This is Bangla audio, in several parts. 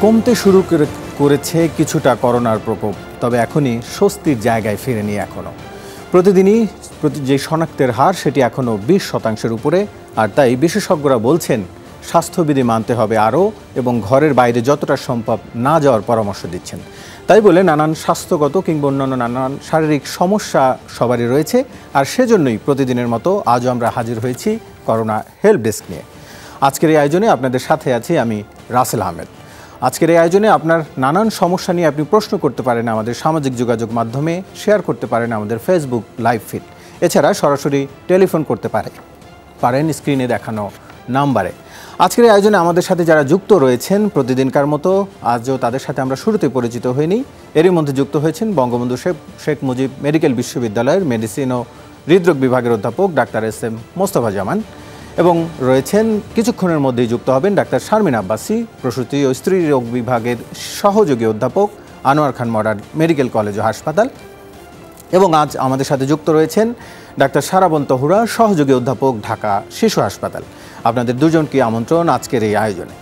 কমতে শুরু করে- করেছে কিছুটা করোনার প্রকোপ, তবে এখনই স্বস্তির জায়গায় ফিরেনি এখনও প্রতিদিনই প্রতি, যে শনাক্তের হার, সেটি এখনও বিশ শতাংশের উপরে, আর তাই বিশেষজ্ঞরা বলছেন, স্বাস্থ্যবিধি মানতে হবে আরও এবং ঘরের বাইরে যতটা সম্ভব না যাওয়ার পরামর্শ দিচ্ছেন। তাই বলে নানান স্বাস্থ্যগত কিংবা অন্যান্য নানান শারীরিক সমস্যা সবারই রয়েছে, আর সেজন্যই প্রতিদিনের মতো আজও আমরা হাজির হয়েছি করোনা হেল্প ডেস্ক নিয়ে। আজকের এই আয়োজনে আপনাদের সাথে আছি আমি রাসেল আহমেদ। আজকের এই আয়োজনে আপনার নানান সমস্যা নিয়ে আপনি প্রশ্ন করতে পারেন আমাদের সামাজিক যোগাযোগ মাধ্যমে, শেয়ার করতে পারেন আমাদের ফেসবুক লাইভ ফিড এছাড়া সরাসরি টেলিফোন করতে পারে পারেন স্ক্রিনে দেখানো নাম্বারে। আজকের এই আয়োজনে আমাদের সাথে যারা যুক্ত রয়েছেন প্রতিদিনকার মতো, আজও তাদের সাথে আমরা শুরুতে পরিচিত হইনি। এরই মধ্যে যুক্ত হয়েছেন বঙ্গবন্ধু শেখ শেখ মুজিব মেডিকেল বিশ্ববিদ্যালয়ের মেডিসিন ও হৃদরোগ বিভাগের অধ্যাপক doctor S M Mostafa Zaman. এবং রয়েছেন কিছুক্ষণের মধ্যেই যুক্ত হবেন ডাক্তার শারমিন আব্বাসি, প্রসূতি ও স্ত্রী রোগ বিভাগের সহযোগী অধ্যাপক, Anwar Khan modern medical college ও হাসপাতাল। এবং আজ আমাদের সাথে যুক্ত রয়েছেন ডাক্তার সারাবন তহুরা সহযোগী অধ্যাপক, ঢাকা শিশু হাসপাতাল। আপনাদের দুজনকে আমন্ত্রণ আজকের এই আয়োজনে।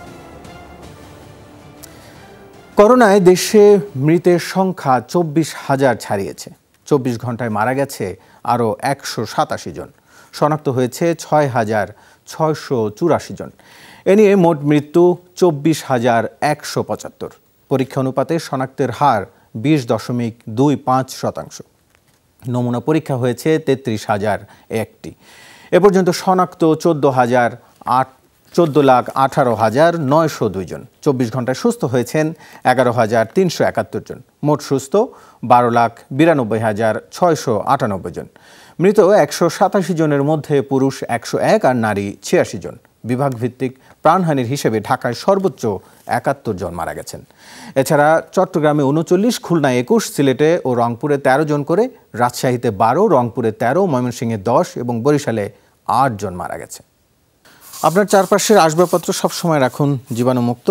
করোনায় দেশে মৃতের সংখ্যা চব্বিশ হাজার ছাড়িয়েছে। চব্বিশ ঘন্টায় মারা গেছে আরও একশো সাতাশি জন। শনাক্ত হয়েছে ছয় হাজার ছয়শো চুরাশি জন। এ নিয়ে মোট মৃত্যু চব্বিশ হাজার একশো পঁচাত্তর। পরীক্ষা অনুপাতে শনাক্তের হার বিশ দশমিক দুই পাঁচ শতাংশ। নমুনা পরীক্ষা হয়েছে তেত্রিশ হাজার একটি। এ পর্যন্ত শনাক্ত চোদ্দ হাজার আট চোদ্দ লাখ আঠারো হাজার নয়শো দুইজন চব্বিশ ঘন্টায় সুস্থ হয়েছেন এগারো হাজার তিনশো একাত্তর জন। মোট সুস্থ বারো লাখ বিরানব্বই হাজার ছয়শো আটানব্বই জন। মৃত একশো সাতাশি জনের মধ্যে পুরুষ একশো এক আর নারী ছিয়াশি জন। বিভাগভিত্তিক প্রাণহানির হিসেবে ঢাকায় সর্বোচ্চ একাত্তর জন মারা গেছেন। এছাড়া চট্টগ্রামে উনচল্লিশ, খুলনায় একুশ, সিলেটে ও রংপুরে ১৩ জন করে, রাজশাহীতে বারো, রংপুরে ১৩ ময়মনসিংহে দশ এবং বরিশালে আট জন মারা গেছে। আপনার চারপাশের আসবাবপত্র সবসময় রাখুন জীবাণুমুক্ত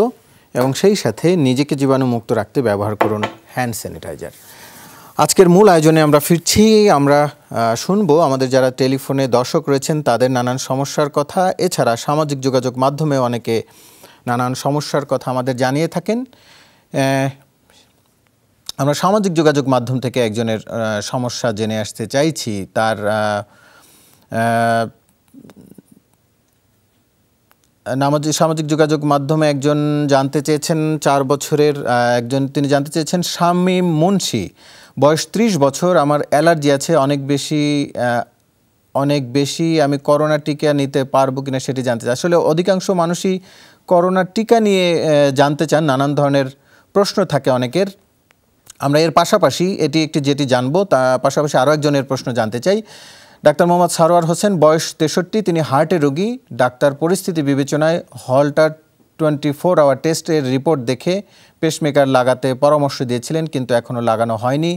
এবং সেই সাথে নিজেকে জীবাণুমুক্ত রাখতে ব্যবহার করুন হ্যান্ড স্যানিটাইজার। আজকের মূল আয়োজনে আমরা ফিরছি আমরা শুনব আমাদের যারা টেলিফোনে দর্শক রয়েছেন তাদের নানান সমস্যার কথা। এছাড়া সামাজিক যোগাযোগ মাধ্যমে অনেকে নানান সমস্যার কথা আমাদের জানিয়ে থাকেন। আমরা সামাজিক যোগাযোগ মাধ্যম থেকে একজনের সমস্যা জেনে আসতে চাইছি। তার আহ, আহ, নামাজি সামাজিক যোগাযোগ মাধ্যমে একজন জানতে চেয়েছেন চার বছরের একজন তিনি জানতে চেয়েছেন শামীম মুন্সি। বয়স ত্রিশ বছর, আমার অ্যালার্জি আছে, অনেক বেশি অনেক বেশি আমি করোনা টিকা নিতে পারব কিনা সেটি জানতে চাই। আসলে অধিকাংশ মানুষই করোনার টিকা নিয়ে জানতে চান, নানান ধরনের প্রশ্ন থাকে অনেকের। আমরা এর পাশাপাশি এটি একটি যেটি জানব, তা পাশাপাশি আরও একজনের প্রশ্ন জানতে চাই। ডাক্তার মোহাম্মদ সারোয়ার হোসেন, বয়স তেষট্টি, তিনি হার্টের রোগী, ডাক্তার পরিস্থিতি বিবেচনায় হলটার টোয়েন্টি ফোর আওয়ার টেস্টের রিপোর্ট দেখে পেসমেকার লাগাতে পরামর্শ দিয়েছিলেন কিন্তু এখনও লাগানো হয়নি।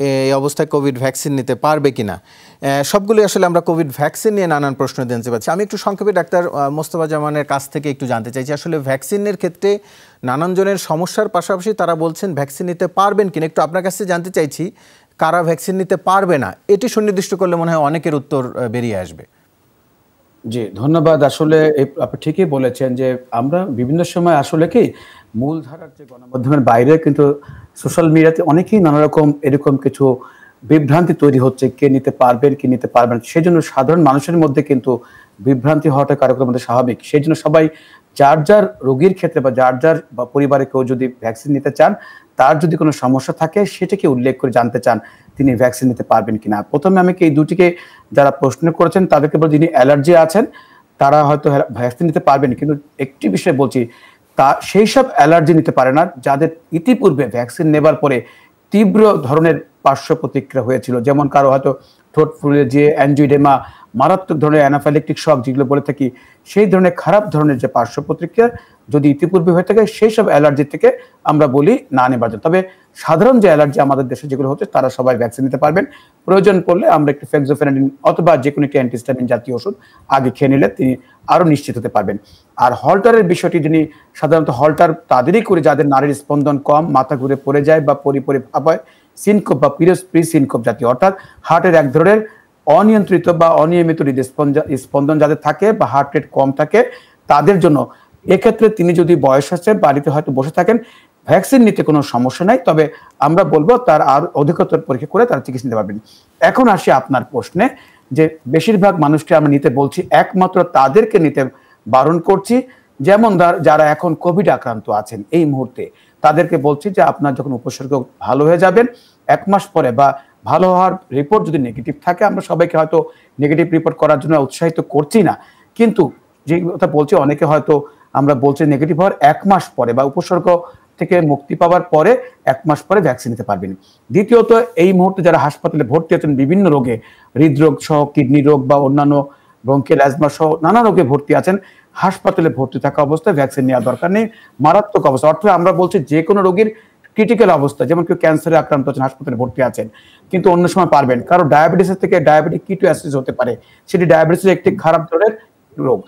এই অবস্থায় কোভিড ভ্যাকসিন নিতে পারবে কিনা? আহ, সবগুলোই আসলে আমরা কোভিড ভ্যাকসিন নিয়ে নানান প্রশ্ন জানতে পারছি আমি একটু সংক্ষেপে ডাক্তার মোস্তফা জামানের কাছ থেকে একটু জানতে চাইছি আসলে ভ্যাকসিনের ক্ষেত্রে নানান জনের সমস্যার পাশাপাশি তারা বলছেন ভ্যাকসিন নিতে পারবেন কিনা? একটু আপনার কাছে জানতে চাইছি কারা ভ্যাকসিন নিতে পারবে না? এটি সুনির্দিষ্ট করলে মনে হয় অনেকের উত্তর বেরিয়ে আসবে। জি, ধন্যবাদ। আসলে আপনি ঠিকই বলেছেন যে আমরা বিভিন্ন সময় আসলে কি মূলধারার যে গণমাধ্যমের বাইরে কিন্তু সোশ্যাল মিডিয়াতে অনেকেই নানা রকম এরকম কিছু বিভ্রান্তি তৈরি হচ্ছে, কে নিতে পারবেন, কে নিতে পারবেন সেই জন্য সাধারণ মানুষের মধ্যে কিন্তু বিভ্রান্তি হওয়াটা কারও মধ্যে স্বাভাবিক। সেই জন্য সবাই যার যার রোগীর ক্ষেত্রে বা যার যার পরিবারে কেউ যদি ভ্যাকসিন নিতে চান, তার যদি কোনো সমস্যা থাকে, সেটাকে উল্লেখ করে জানতে চান তিনি ভ্যাকসিন নিতে পারবেন কিনা। প্রথমে আমি কি এই দুটিকে যারা প্রশ্ন করেছেন, তাদেরকে বল যিনি অ্যালার্জি আছেন, তারা হয়তো ভ্যাকসিন নিতে পারবেন। কিন্তু একটি বিষয় বলছি, তা সেই সব অ্যালার্জি নিতে পারে না, যাদের ইতিপূর্বে ভ্যাকসিন নেবার পরে তীব্র ধরনের পার্শ্ব প্রতিক্রিয়া হয়েছিল। যেমন কারও হয়তো ঠোঁট ফুলে যে অ্যাঞ্জিডেমা মারাত্মক ধরনের অ্যানাফাইলেকটিক শক যেগুলো বলে থাকি, সেই ধরনের খারাপ ধরনের যে পার্শ্ব প্রতিক্রিয়া যদি ইতিপূর্বে হয়ে থাকে, সেই সব অ্যালার্জি থেকে আমরা বলি না নেবার জন্য। তবে সাধারণ যে অ্যালার্জি আমাদের দেশে যেগুলো হচ্ছে, তারা সবাই ভ্যাকসিন নিতে পারবেন। প্রয়োজন পড়লে আমরা একটু ফেক্সোফেনাডিন অথবা যে কোনো একটি অ্যান্টিস্টামিন জাতীয় ওষুধ আগে খেয়ে নিলে তিনি আরও নিশ্চিত হতে পারবেন। আর হল্টারের বিষয়টি যিনি সাধারণত হল্টার তাদেরই করে যাদের নারীর স্পন্দন কম, মাথা ঘুরে পড়ে যায় বা পরিপরি ভাব হয় সিনকোপ বা পিরস প্রি সিনকোপ জাতীয়, অর্থাৎ হার্টের এক ধরনের অনিয়ন্ত্রিত বা অনিয়মিত স্পন্দন যাদের থাকে বা হার্ট রেট কম থাকে, তাদের জন্য এক্ষেত্রে তিনি যদি বয়স আছে বাড়িতে হয়তো বসে থাকেন ভ্যাকসিন নিতে কোনো সমস্যা নাই, তবে আমরা বলব তার আর অধিকতর পরীক্ষা করে তার চিকিৎসা নিতে পারবেন। এখন আসি আপনার প্রশ্নে, যে বেশিরভাগ মানুষকে আমরা নিতে বলছি, একমাত্র তাদেরকে নিতে বারণ করছি, যেমন যারা এখন কোভিড আক্রান্ত আছেন, এই মুহূর্তে। তাদেরকে বলছি যে, আপনার যখন উপসর্গ ভালো হয়ে যাবেন, এক মাস পরে বা ভালো হওয়ার রিপোর্ট যদি নেগেটিভ থাকে, আমরা সবাইকে হয়তো নেগেটিভ রিপোর্ট করার জন্য উৎসাহিত করছি না। কিন্তু যে কথা বলছি, অনেকে হয়তো আমরা বলছি নেগেটিভ হওয়ার এক মাস পরে বা উপসর্গ থেকে মুক্তি পাওয়ার পরে এক মাস পরে ভ্যাকসিন নিতে পারবেন। দ্বিতীয়ত, এই মুহূর্তে যারা হাসপাতালে ভর্তি আছেন, বিভিন্ন রোগে, হৃদরোগ সহ কিডনি রোগ বা অন্যান্য ব্রঙ্কের অ্যাজমা সহ নানা রোগে ভর্তি আছেন, হাসপাতালে ভর্তি থাকা অবস্থায় ভ্যাকসিন নেওয়ার দরকার নেই। মারাত্মক অবস্থা। অর্থাৎ আমরা বলছি যে কোনো রোগীর ক্রিটিক্যাল অবস্থা, যেমন কেউ ক্যান্সারে আক্রান্ত আছেন, হাসপাতালে ভর্তি আছেন, কিন্তু অন্য সময় পারবেন। কারও ডায়াবেটিসের থেকে ডায়াবেটিক কিটো অ্যাসিস হতে পারে, সেটি ডায়াবেটিসের একটি খারাপ ধরনের রোগ।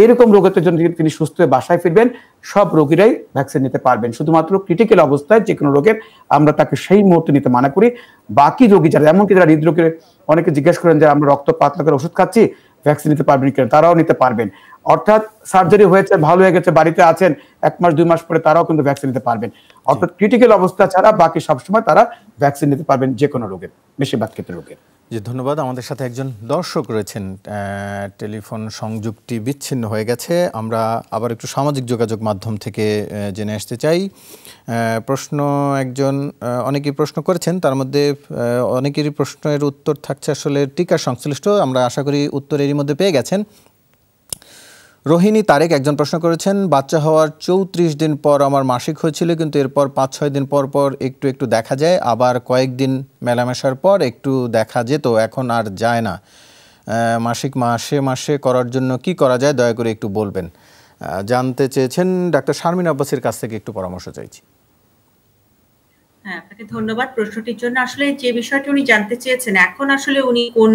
এইরকম রোগের জন্য তিনি সুস্থ হয়ে বাসায় ফিরবেন, সব রোগীরাই ভ্যাকসিন নিতে পারবেন। শুধুমাত্র ক্রিটিক্যাল অবস্থায় যে কোনো রোগের আমরা তাকে সেই মুহূর্তে নিতে মানা করি। বাকি রোগী যারা, এমনকি যারা হৃদরোগের, অনেকে জিজ্ঞেস করেন যে আমরা রক্ত পাতলা করে ওষুধ খাচ্ছি ভ্যাকসিন নিতে পারবেন কিনা তারাও নিতে পারবেন। অর্থাৎ সার্জারি হয়েছে ভালো হয়ে গেছে বাড়িতে আছেন এক মাস দুই মাস পরে তারাও কিন্তু ভ্যাকসিন নিতে পারবেন। অর্থাৎ ক্রিটিক্যাল অবস্থা ছাড়া বাকি সবসময় তারা ভ্যাকসিন নিতে পারবেন যে কোনো রোগের বেশিরভাগ ক্ষেত্রে রোগের। জি, ধন্যবাদ। আমাদের সাথে একজন দর্শক রয়েছেন টেলিফোন সংযুক্তি বিচ্ছিন্ন হয়ে গেছে। আমরা আবার একটু সামাজিক যোগাযোগ মাধ্যম থেকে জেনে আসতে চাই। প্রশ্ন একজন অনেকেই প্রশ্ন করেছেন, তার মধ্যে অনেকেরই প্রশ্নের উত্তর থাকছে আসলে টিকা সংশ্লিষ্ট। আমরা আশা করি উত্তর এরই মধ্যে পেয়ে গেছেন। রোহিণী তারেক একজন প্রশ্ন করেছেন, বাচ্চা হওয়ার চৌত্রিশ দিন পর আমার মাসিক হয়েছিল, কিন্তু এরপর পাঁচ, ছয় দিন পর পর একটু একটু দেখা যায়, আবার কয়েকদিন মেলামেশার পর একটু দেখা যেত, এখন আর যায় না। মাসিক মাসে মাসে করার জন্য কি করা যায় দয়া করে একটু বলবেন। জানতে চেয়েছেন ডাক্তার শারমিন আব্বাসের কাছ থেকে একটু পরামর্শ চাইছি। হ্যাঁ আপনাকে ধন্যবাদ প্রশ্নটির জন্য। আসলে যে বিষয়টি উনি জানতে চেয়েছেন, এখন আসলে উনি কোন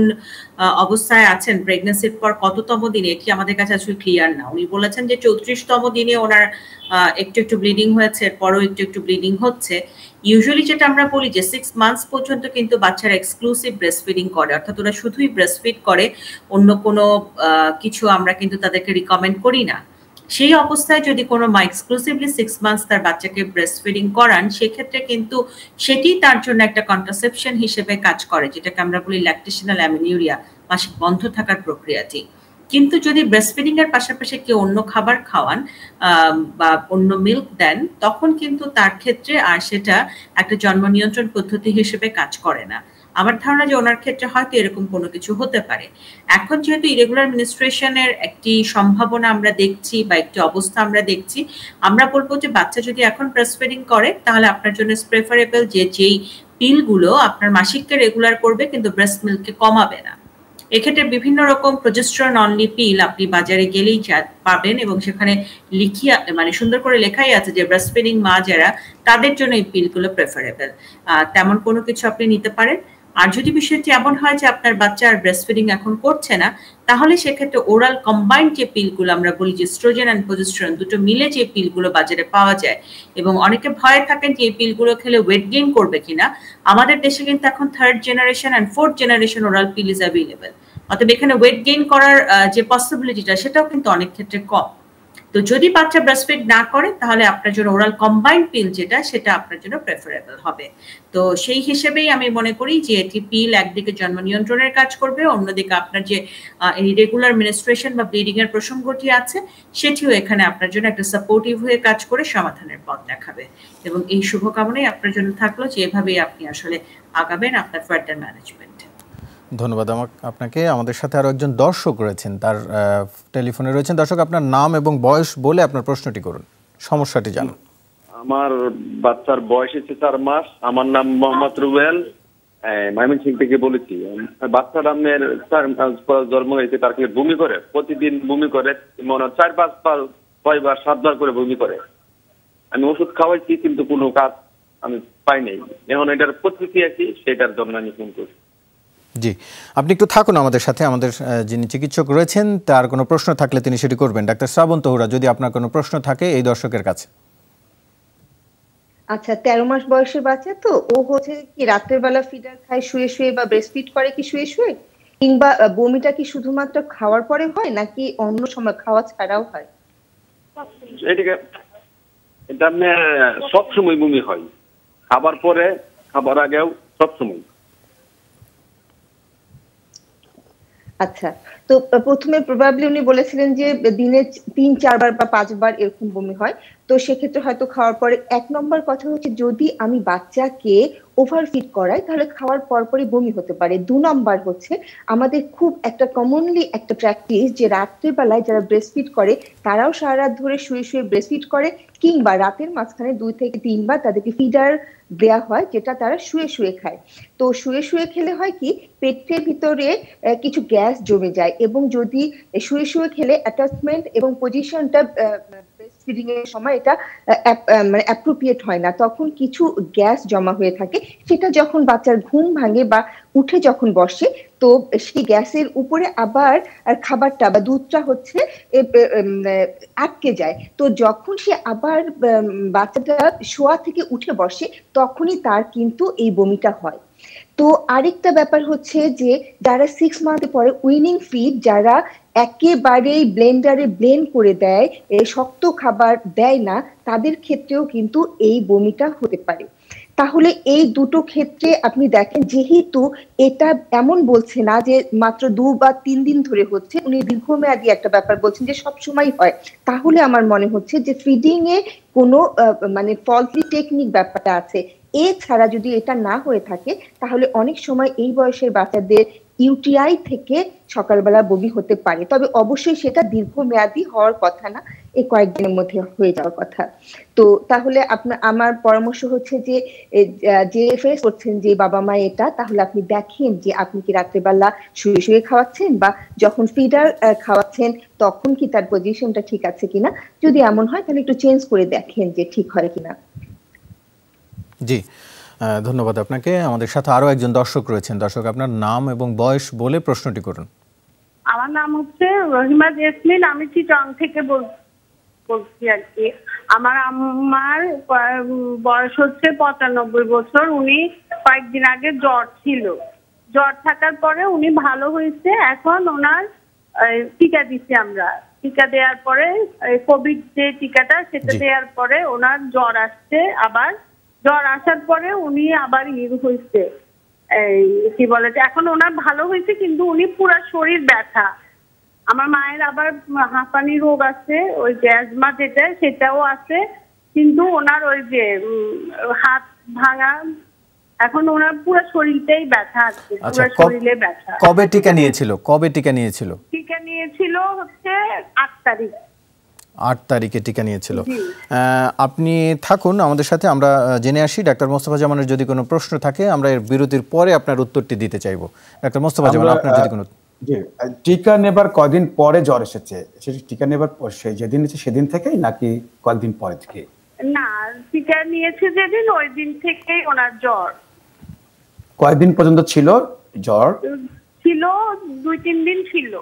অবস্থায় আছেন প্রেগনেন্সির পর কততম দিনে, এটি আমাদের কাছে আসলে ক্লিয়ার না। উনি বলেছেন যে চৌত্রিশতম দিনে ওনার একটু একটু ব্লিডিং হয়েছে, এরপরও একটু একটু ব্লিডিং হচ্ছে। ইউজুয়ালি যেটা আমরা বলি যে সিক্স মান্থস পর্যন্ত কিন্তু বাচ্চারা এক্সক্লুসিভ ব্রেস্ট ফিডিং করে, অর্থাৎ ওরা শুধুই ব্রেস্ট ফিড করে, অন্য কোনো কিছু আমরা কিন্তু তাদেরকে রিকমেন্ড করি না। সেই অবস্থায় যদি কোনো মা এক্সক্লুসিভলি সিক্স মান্থস তার বাচ্চাকে ব্রেস্ট ফিডিং করান, সেক্ষেত্রে কিন্তু সেটি তার জন্য একটা কন্ট্রাসেপশন হিসেবে কাজ করে, যেটাকে আমরা বলি ল্যাকটেশনাল অ্যামিনিউরিয়া মাসিক বন্ধ থাকার প্রক্রিয়াটি। কিন্তু যদি ব্রেস্টফিডিং এর পাশাপাশি কেউ অন্য খাবার খাওয়ান বা অন্য মিল্ক দেন, তখন কিন্তু তার ক্ষেত্রে আর সেটা একটা জন্ম নিয়ন্ত্রণ পদ্ধতি হিসেবে কাজ করে না। আমার ধারণা যে ওনার ক্ষেত্রে হয়তো এরকম কোনো কিছু হতে পারে। এখন যেহেতু ইরেগুলার মিনিস্ট্রেশনের একটি সম্ভাবনা আমরা দেখছি বা একটি অবস্থা আমরা দেখছি, আমরা বলব যে বাচ্চা যদি এখন ব্রেস্টফিডিং করে, তাহলে আপনার জন্য প্রেফারেবল যে যেই পিলগুলো আপনার মাসিককে রেগুলার করবে, কিন্তু ব্রেস্ট মিল্ককে কমাবে না। এক্ষেত্রে বিভিন্ন রকম প্রজেস্ট্রন অনলি পিল আপনি বাজারে গেলেই পাবেন এবং সেখানে লিখিয়া মানে সুন্দর করে লেখাই আছে যে ব্রেস্টফিডিং মা যারা, তাদের জন্য এই পিলগুলো প্রেফারেবল তেমন কোনো কিছু আপনি নিতে পারেন। আর যদি বিষয়টি এমন হয় যে আপনার বাচ্চা আর ব্রেস্টফিডিং এখন করছে না, তাহলে সেক্ষেত্রে ওরাল কম্বাইন্ড যে পিলগুলো আমরা বলি যে স্ট্রোজেন অ্যান্ড প্রজেস্ট্রন দুটো মিলে যে পিলগুলো বাজারে পাওয়া যায়। এবং অনেকে ভয়ে থাকেন যে এই পিলগুলো খেলে ওয়েট গেইন করবে কিনা। আমাদের দেশে কিন্তু এখন third generation and fourth generation oral pill is available অতএব এখানে ওয়েট গেইন করার যে পসিবিলিটিটা সেটাও কিন্তু অনেক ক্ষেত্রে কম। তো যদি বাচ্চা ব্রেস্টফিড না করে, তাহলে আপনার জন্য ওরাল কম্বাইন্ড পিল যেটা, সেটা আপনার জন্য প্রেফারেবল হবে। তো সেই হিসেবেই আমি মনে করি যে এটি পিল একদিকে জন্ম নিয়ন্ত্রণের কাজ করবে, অন্যদিকে আপনার যে রেগুলার মিনিস্ট্রেশন বা ব্লিডিং এর প্রসঙ্গটি আছে, সেটিও এখানে আপনার জন্য একটা সাপোর্টিভ হয়ে কাজ করে, সমাধানের পথ দেখাবে। এবং এই শুভকামনাই আপনার জন্য থাকল যে এভাবেই আপনি আসলে আগাবেন আপনার ফার্দার ম্যানেজমেন্ট ধন্যবাদ আপনাকে। আমাদের সাথে আরও একজন দর্শক রয়েছেন, তার টেলিফোনে রয়েছেন। দর্শক, আপনার নাম এবং বয়স বলে আপনার প্রশ্নটি করুন। সমস্যাটি জানুন। আমার বাচ্চার বয়স হচ্ছে চার মাস। আমার নাম মোহাম্মদ রুবেল। মাইমিন সিং থেকে বলেছি। বাচ্চার আমের জন্ম হয়েছে, তার বমি করে। প্রতিদিন বমি করে, মনে চার পাঁচ বার ছয়বার সাতবার করে বমি করে। আমি ওষুধ খাওয়াইছি, কিন্তু কোনো কাজ আমি পাই নাই। এখন এটার প্রতিক্রিয়া কি, সেটার জন্য আমি ফোন করছি। জি। আপনি একটু থাকুন আমাদের সাথে আমাদের যিনি চিকিৎসক রয়েছেন তার কোনো প্রশ্ন থাকলে তিনি সেটি করবেন। ডাক্তার শ্রাবণ তহুরা যদি আপনার কোনো প্রশ্ন থাকে এই দর্শকের কাছে। আচ্ছা তেরো মাস বয়সের বাচ্চা তো ও হচ্ছে কি রাতের বেলা ফিডার খায় শুয়ে শুয়ে বা ব্রেস্ট ফিড করে কি শুয়ে শুয়ে? কিংবা বমিটা কি শুধুমাত্র খাওয়ার পরে হয় নাকি অন্য সময় খাওয়া ছাড়াও হয়? এটা আপনার সবসময় বমি হয়। খাবার পরে খাবার আগেও সবসময়। আচ্ছা তো প্রথমে প্রবাবলি উনি বলেছিলেন যে দিনে তিন, চারবার বা পাঁচবার এরকম বমি হয়। তো সেক্ষেত্রে হয়তো খাওয়ার পরে এক নম্বর কথা হচ্ছে যদি আমি বাচ্চাকে ওভারফিট করাই, তাহলে খাওয়ার পর পরপরই বমি হতে পারে। দু নম্বর হচ্ছে আমাদের খুব একটা কমনলি একটা প্র্যাকটিস যে রাত্রেবেলায় যারা ব্রেস্টফিট করে, তারাও সারা রাত ধরে শুয়ে শুয়ে ব্রেস্টফিট করে, কিংবা রাতের মাঝখানে দুই থেকে তিনবার তাদেরকে ফিডার দেয়া হয় যেটা তারা শুয়ে শুয়ে খায়। তো শুয়ে শুয়ে খেলে হয় কি? পেটের ভিতরে কিছু গ্যাস জমে যায় এবং যদি শুয়ে শুয়ে খেলে অ্যাটাচমেন্ট এবং পজিশনটা ফিডিং এর সময় এটা মানে অ্যাপ্রোপ্রিয়েট হয় না। তখন কিছু গ্যাস জমা হয়ে থাকে, সেটা যখন বাচ্চার ঘুম ভাঙে বা উঠে যখন বসে, তো সেই গ্যাসের উপরে আবার খাবারটা বা দুধটা হচ্ছে আটকে যায়। তো যখন সে আবার বাচ্চাটা শোয়া থেকে উঠে বসে, তখনই তার কিন্তু এই বমিটা হয়। তো আরেকটা ব্যাপার হচ্ছে যে, যারা সিক্স মান্থে পরে উইনিং ফিড যারা একেবারেই ব্লেন্ডারে ব্লেন্ড করে দেয় শক্ত খাবার দেয় না, তাদের ক্ষেত্রেও কিন্তু এই বমিটা হতে পারে। তাহলে এই দুটো ক্ষেত্রে আপনি দেখেন, যেহেতু এটা এমন বলছে না যে মাত্র দু বা তিন দিন ধরে হচ্ছে, উনি দীর্ঘমেয়াদী একটা ব্যাপার বলছেন যে সব সময় হয়। তাহলে আমার মনে হচ্ছে যে ফিডিং এ কোনো মানে ফল্টলি টেকনিক ব্যাপারটা আছে। এছাড়া যদি এটা না হয়ে থাকে, তাহলে অনেক সময় এই বয়সের বাচ্চাদের ইউটিআই থেকে সকালবেলা বমি হতে পারে। তবে অবশ্যই সেটা দীর্ঘমেয়াদী হওয়ার কথা না এই কয়েকদিনের মধ্যে হয়ে যাওয়ার কথা। তো তাহলে আপনার আমার পরামর্শ হচ্ছে যে যে ফেস করছেন যে বাবা মা এটা, তাহলে আপনি দেখেন যে আপনি কি রাত্রেবেলা শুয়ে শুয়ে খাওয়াচ্ছেন বা যখন ফিডার খাওয়াচ্ছেন, তখন কি তার পজিশনটা ঠিক আছে কিনা। যদি এমন হয়, তাহলে একটু চেঞ্জ করে দেখেন যে ঠিক হয় কিনা। জি। ধন্যবাদ আপনাকে। আমাদের সাথে আরও একজন দর্শক রয়েছেন। দর্শক আপনার নাম এবং বয়স বলে প্রশ্নটি করুন। আমার নাম হচ্ছে রহিমা জেসমিন। আমি চিটং থেকে বলছি আর কি। আমার আমার বয়স হচ্ছে পঁচানব্বই বছর। উনি কয়েকদিন আগে জ্বর ছিল। জ্বর থাকার পরে উনি ভালো হয়েছে। এখন ওনার টিকা দিচ্ছি আমরা। টিকা দেওয়ার পরে কোভিড যে টিকাটা সেটা দেওয়ার পরে ওনার জ্বর আসছে। আবার জ্বর আসার পরে উনি আবার ইয়ে হয়েছে এই কি বলে এখন ওনার ভালো হয়েছে কিন্তু উনি পুরা শরীর ব্যথা। আমার মায়ের আবার হাঁপানি রোগ আছে ওই যে অ্যাজমা যেটা সেটাও আছে কিন্তু ওনার ওই যে হাত ভাঙা এখন ওনার পুরো শরীরটাই ব্যথা আছে পুরো শরীরে ব্যথা। কবে টিকা নিয়েছিল? কবে টিকা নিয়েছিল? টিকা নিয়েছিল হচ্ছে আট তারিখ। আট তারিখে টিকা নিয়েছিল। আপনি থাকুন আমাদের সাথে আমরা জেনে আসি। ডাক্তার মোস্তফা জামানের যদি কোনো প্রশ্ন থাকে আমরা এর বিরতির পরে আপনার উত্তরটি দিতে চাইব। ডাক্তার মোস্তফা জামান আপনার যদি কোনো টিকা নেবার কদিন পরে জ্বর এসেছে। সেটি টিকা নেবার যেদিন এসেছে সেদিন থেকেই নাকি কয়েকদিন পরে থেকে? না টিকা নিয়েছে যেদিন ওই দিন থেকেই ওনার জ্বর। কয়েকদিন পর্যন্ত ছিল জ্বর? ছিল দুই তিন দিন ছিল।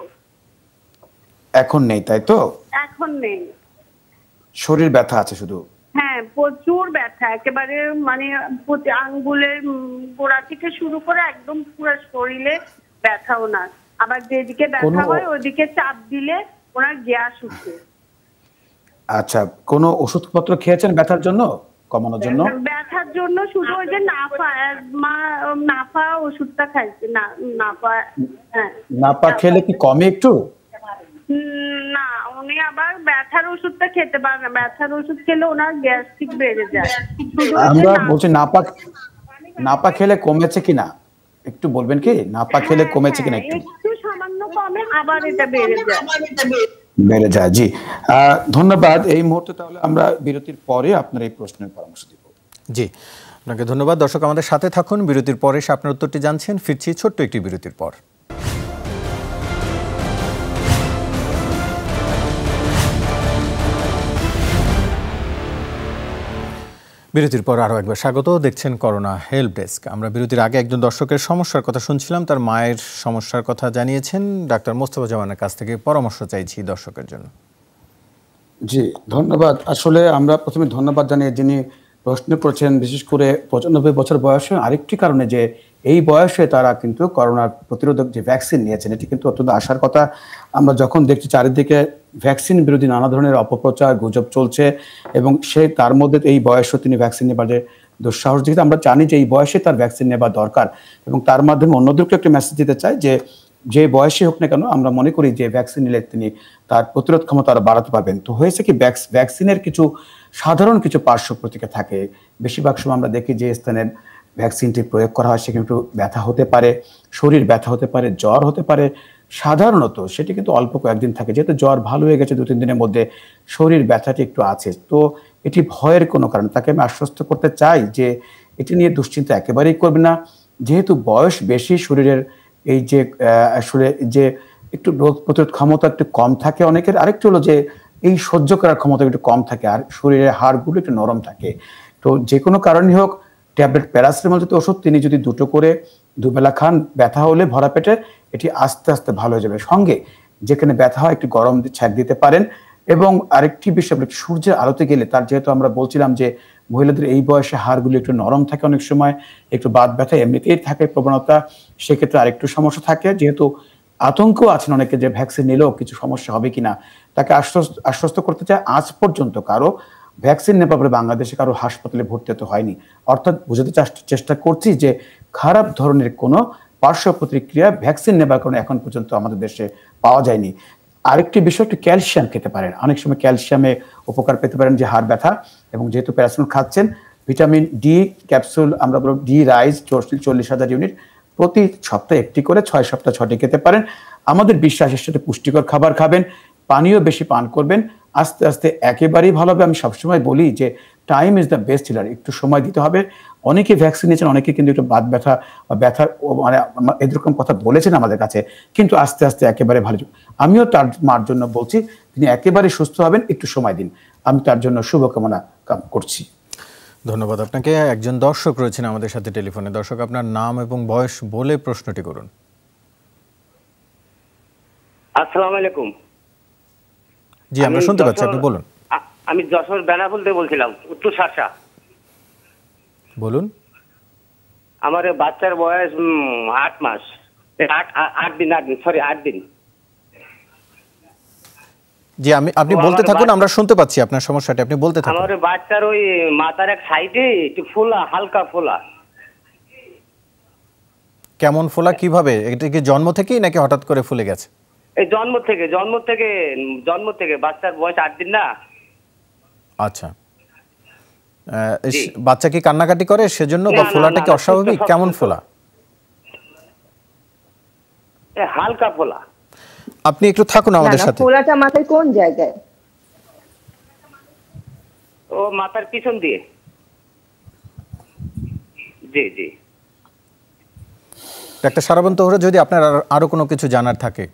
এখন নেই তাই তো? এখন নেই। শরীর ব্যথা আছে শুধু? হ্যাঁ প্রচুর ব্যথা। একেবারে মানে আঙ্গুলের গোড়া থেকে শুরু করে একদম পুরো শরীরে ব্যথাও না। আবার যেদিকে ব্যথা হয় ওইদিকে চাপ দিলে ওনার গ্যাস উঠে। আচ্ছা কোনো ওষুধপত্র খেয়েছেন ব্যথার জন্য? কমানোর জন্য? ব্যথার জন্য শুধু ওই যে নাফা মা নাফা ওষুধটা খাইছে। না নাফা হ্যাঁ। নাফা খেলে কি কমে একটু? না উনি আবার ব্যথার ওষুধটা খেতে পারে না। ব্যথার ওষুধ খেলে ওনার গ্যাস্ট্রিক বেড়ে যায়। আমরা বলছি নাপা নাপা খেলে কমেছে কিনা? একটু বলবেন কি? নাপা খেলে কমেছে কিনা একটু? একটু সামান্য কমে আবার এটা বেড়ে যায়। বেড়ে যায় জি। ধন্যবাদ। এই মুহূর্তে তাহলে আমরা বিরতির পরে আপনার এই প্রশ্নের পরামর্শ দিব। জি আপনাকে ধন্যবাদ। দর্শক আমাদের সাথে থাকুন। বিরতির পরে সে আপনার উত্তরটি জানছেন। ফিরছি ছোট্ট একটি বিরতির পর। বিরতির পর আরও একবার স্বাগত। দেখছেন করোনা হেল্প ডেস্ক আমরা বিরতির আগে একজন দর্শকের সমস্যার কথা শুনছিলাম, তার মায়ের সমস্যার কথা জানিয়েছেন। ডাক্তার মোস্তফা জামানের কাছ থেকে পরামর্শ চাইছি দর্শকের জন্য। জি, ধন্যবাদ। আসলে আমরা প্রথমে ধন্যবাদ জানিয়ে যিনি প্রশ্ন করেছেন, বিশেষ করে পঁচানব্বই বছর বয়সে আরেকটি কারণে যে এই বয়সে তারা কিন্তু করোনার প্রতিরোধক যে ভ্যাকসিন নিয়েছেন, এটি কিন্তু অত্যন্ত আসার কথা। আমরা যখন দেখছি চারিদিকে ভ্যাকসিন বিরোধী নানা ধরনের অপপ্রচার, গুজব চলছে এবং সে তার মধ্যে এই বয়সও তিনি ভ্যাকসিন নেবার যে দুঃসাহস যেহেতু আমরা জানি যে এই বয়সে তার ভ্যাকসিন নেওয়া দরকার এবং তার মাধ্যমে অন্যদেরকে একটা মেসেজ দিতে চাই যে যে বয়সে হোক না কেন আমরা মনে করি যে ভ্যাকসিন নিলে তিনি তার প্রতিরোধ ক্ষমতা আরও বাড়াতে পারবেন। তো হয়েছে কি ভ্যাকসিনের কিছু সাধারণ কিছু পার্শ্ব প্রতিক্রিয়া থাকে। বেশিরভাগ সময় আমরা দেখি যে স্থানের ভ্যাকসিনটি প্রয়োগ করা হয়, সেখানে একটু ব্যথা হতে পারে, শরীর ব্যথা হতে পারে, জ্বর হতে পারে। সাধারণত সেটি কিন্তু অল্প কয়েকদিন থাকে, যেহেতু জ্বর ভালো হয়ে গেছে দু তিন দিনের মধ্যে শরীর ব্যথাটি একটু আছে। তো এটি ভয়ের কোনো কারণ, তাকে আমি আশ্বস্ত করতে চাই যে এটি নিয়ে দুশ্চিন্তা একেবারেই করবে না। যেহেতু বয়স বেশি, শরীরের এই যে আসলে যে একটু রোগ প্রতিরোধ ক্ষমতা একটু কম থাকে অনেকের, আরেকটু হলো যে এই সহ্য করার ক্ষমতা একটু কম থাকে, আর শরীরের হাড়গুলো একটু নরম থাকে। তো যে কোনো কারণই হোক ট্যাবলেট প্যারাসিটামল যদি ওষুধ, তিনি যদি দুটো করে দুবেলা খান, ব্যথা হলে ভরা পেটে এটি আস্তে আস্তে ভালো হয়ে যাবে। সঙ্গে যেখানে ব্যথা হয়, একটু গরম ছ্যাক দিতে পারেন। এবং আরেকটি বিষয় সূর্যের আলোতে গেলে তার যেহেতু আমরা বলছিলাম যে মহিলাদের এই বয়সে হাড়গুলি একটু নরম থাকে অনেক সময়, একটু বাদ ব্যথা এমনিতেই থাকে প্রবণতা, সেক্ষেত্রে আরেকটু সমস্যা থাকে। যেহেতু আতঙ্ক আছেন অনেকে যে ভ্যাকসিন নিলেও কিছু সমস্যা হবে কিনা, তাকে আশ্বস্ত আশ্বস্ত করতে চায়। আজ পর্যন্ত কারও ভ্যাকসিন নেওয়ার পরে বাংলাদেশে কারও হাসপাতালে ভর্তি হতে হয়নি। অর্থাৎ বোঝাতে চেষ্টা করছি যে খারাপ ধরনের কোনো পার্শ্ব প্রতিক্রিয়া ভ্যাকসিন নেবার কারণে এখন পর্যন্ত আমাদের দেশে পাওয়া যায়নি। আরেকটি বিষয় একটু ক্যালসিয়াম খেতে পারেন। অনেক সময় ক্যালসিয়ামে উপকার পেতে পারেন যে হাড় ব্যথা এবং যেহেতু প্যারাসিটামল খাচ্ছেন, ভিটামিন ডি ক্যাপসুল আমরা বলব ডি রাইস চল্লিশ হাজার ইউনিট প্রতি সপ্তাহে একটি করে ছয় সপ্তাহ ছটি খেতে পারেন। আমাদের বিশ্বাসের সাথে পুষ্টিকর খাবার খাবেন, পানীয় বেশি পান করবেন আস্তে আস্তে একেবারেই ভালো হবে আমি সবসময় বলি যে time is the best healer একটু সময় দিতে হবে। অনেকে ভ্যাকসিন নিয়েছেন অনেকে কিন্তু একটু বাদ ব্যথা বা ব্যথার মানে এরকম কথা বলেছেন আমাদের কাছে কিন্তু আস্তে আস্তে একেবারে ভালো আমিও তার মার জন্য বলছি তিনি একেবারে সুস্থ হবেন একটু সময় দিন। আমি তার জন্য শুভকামনা করছি। ধন্যবাদ আপনাকে। একজন দর্শক রয়েছেন আমাদের সাথে টেলিফোনে। দর্শক আপনার নাম এবং বয়স বলে প্রশ্নটি করুন। আসসালামু আলাইকুম। জি আমরা শুনতে পাচ্ছি আপনি বলুন। আমি যশোর বেনাপুল থেকে বলছিলাম উত্তর শাসা বলুন। আমার বাচ্চার বয়স আট মাস। আট আট দিন আট দিন সরি আট দিন। জি আমি আপনি বলতে থাকুন আমরা শুনতে পাচ্ছি আপনার সমস্যাটা আপনি বলতে থাকুন। আমার বাচ্চার ওই মাথার এক সাইডে একটু ফোলা হালকা ফোলা। কেমন ফোলা কীভাবে? এটা কি জন্ম থেকেই নাকি হঠাৎ করে ফুলে গেছে? এই জন্ম থেকে জন্ম থেকে জন্ম থেকে বাচ্চার বয়স আট দিন না? আচ্ছা। বাচ্চা কি কান্নাকাটি করে সেজন্য বা ফোলাটা কি অস্বাভাবিক? কেমন ফোলা? হালকা ফোলা। আপনি একটু থাকুন আমাদের সাথে। ফোলাটা মাথায় কোন জায়গায়? ও মাথার পিছন দিয়ে। জি জি। ডাক্তার সারাবন্ত যদি আপনার আরও কোনো কিছু জানার থাকে।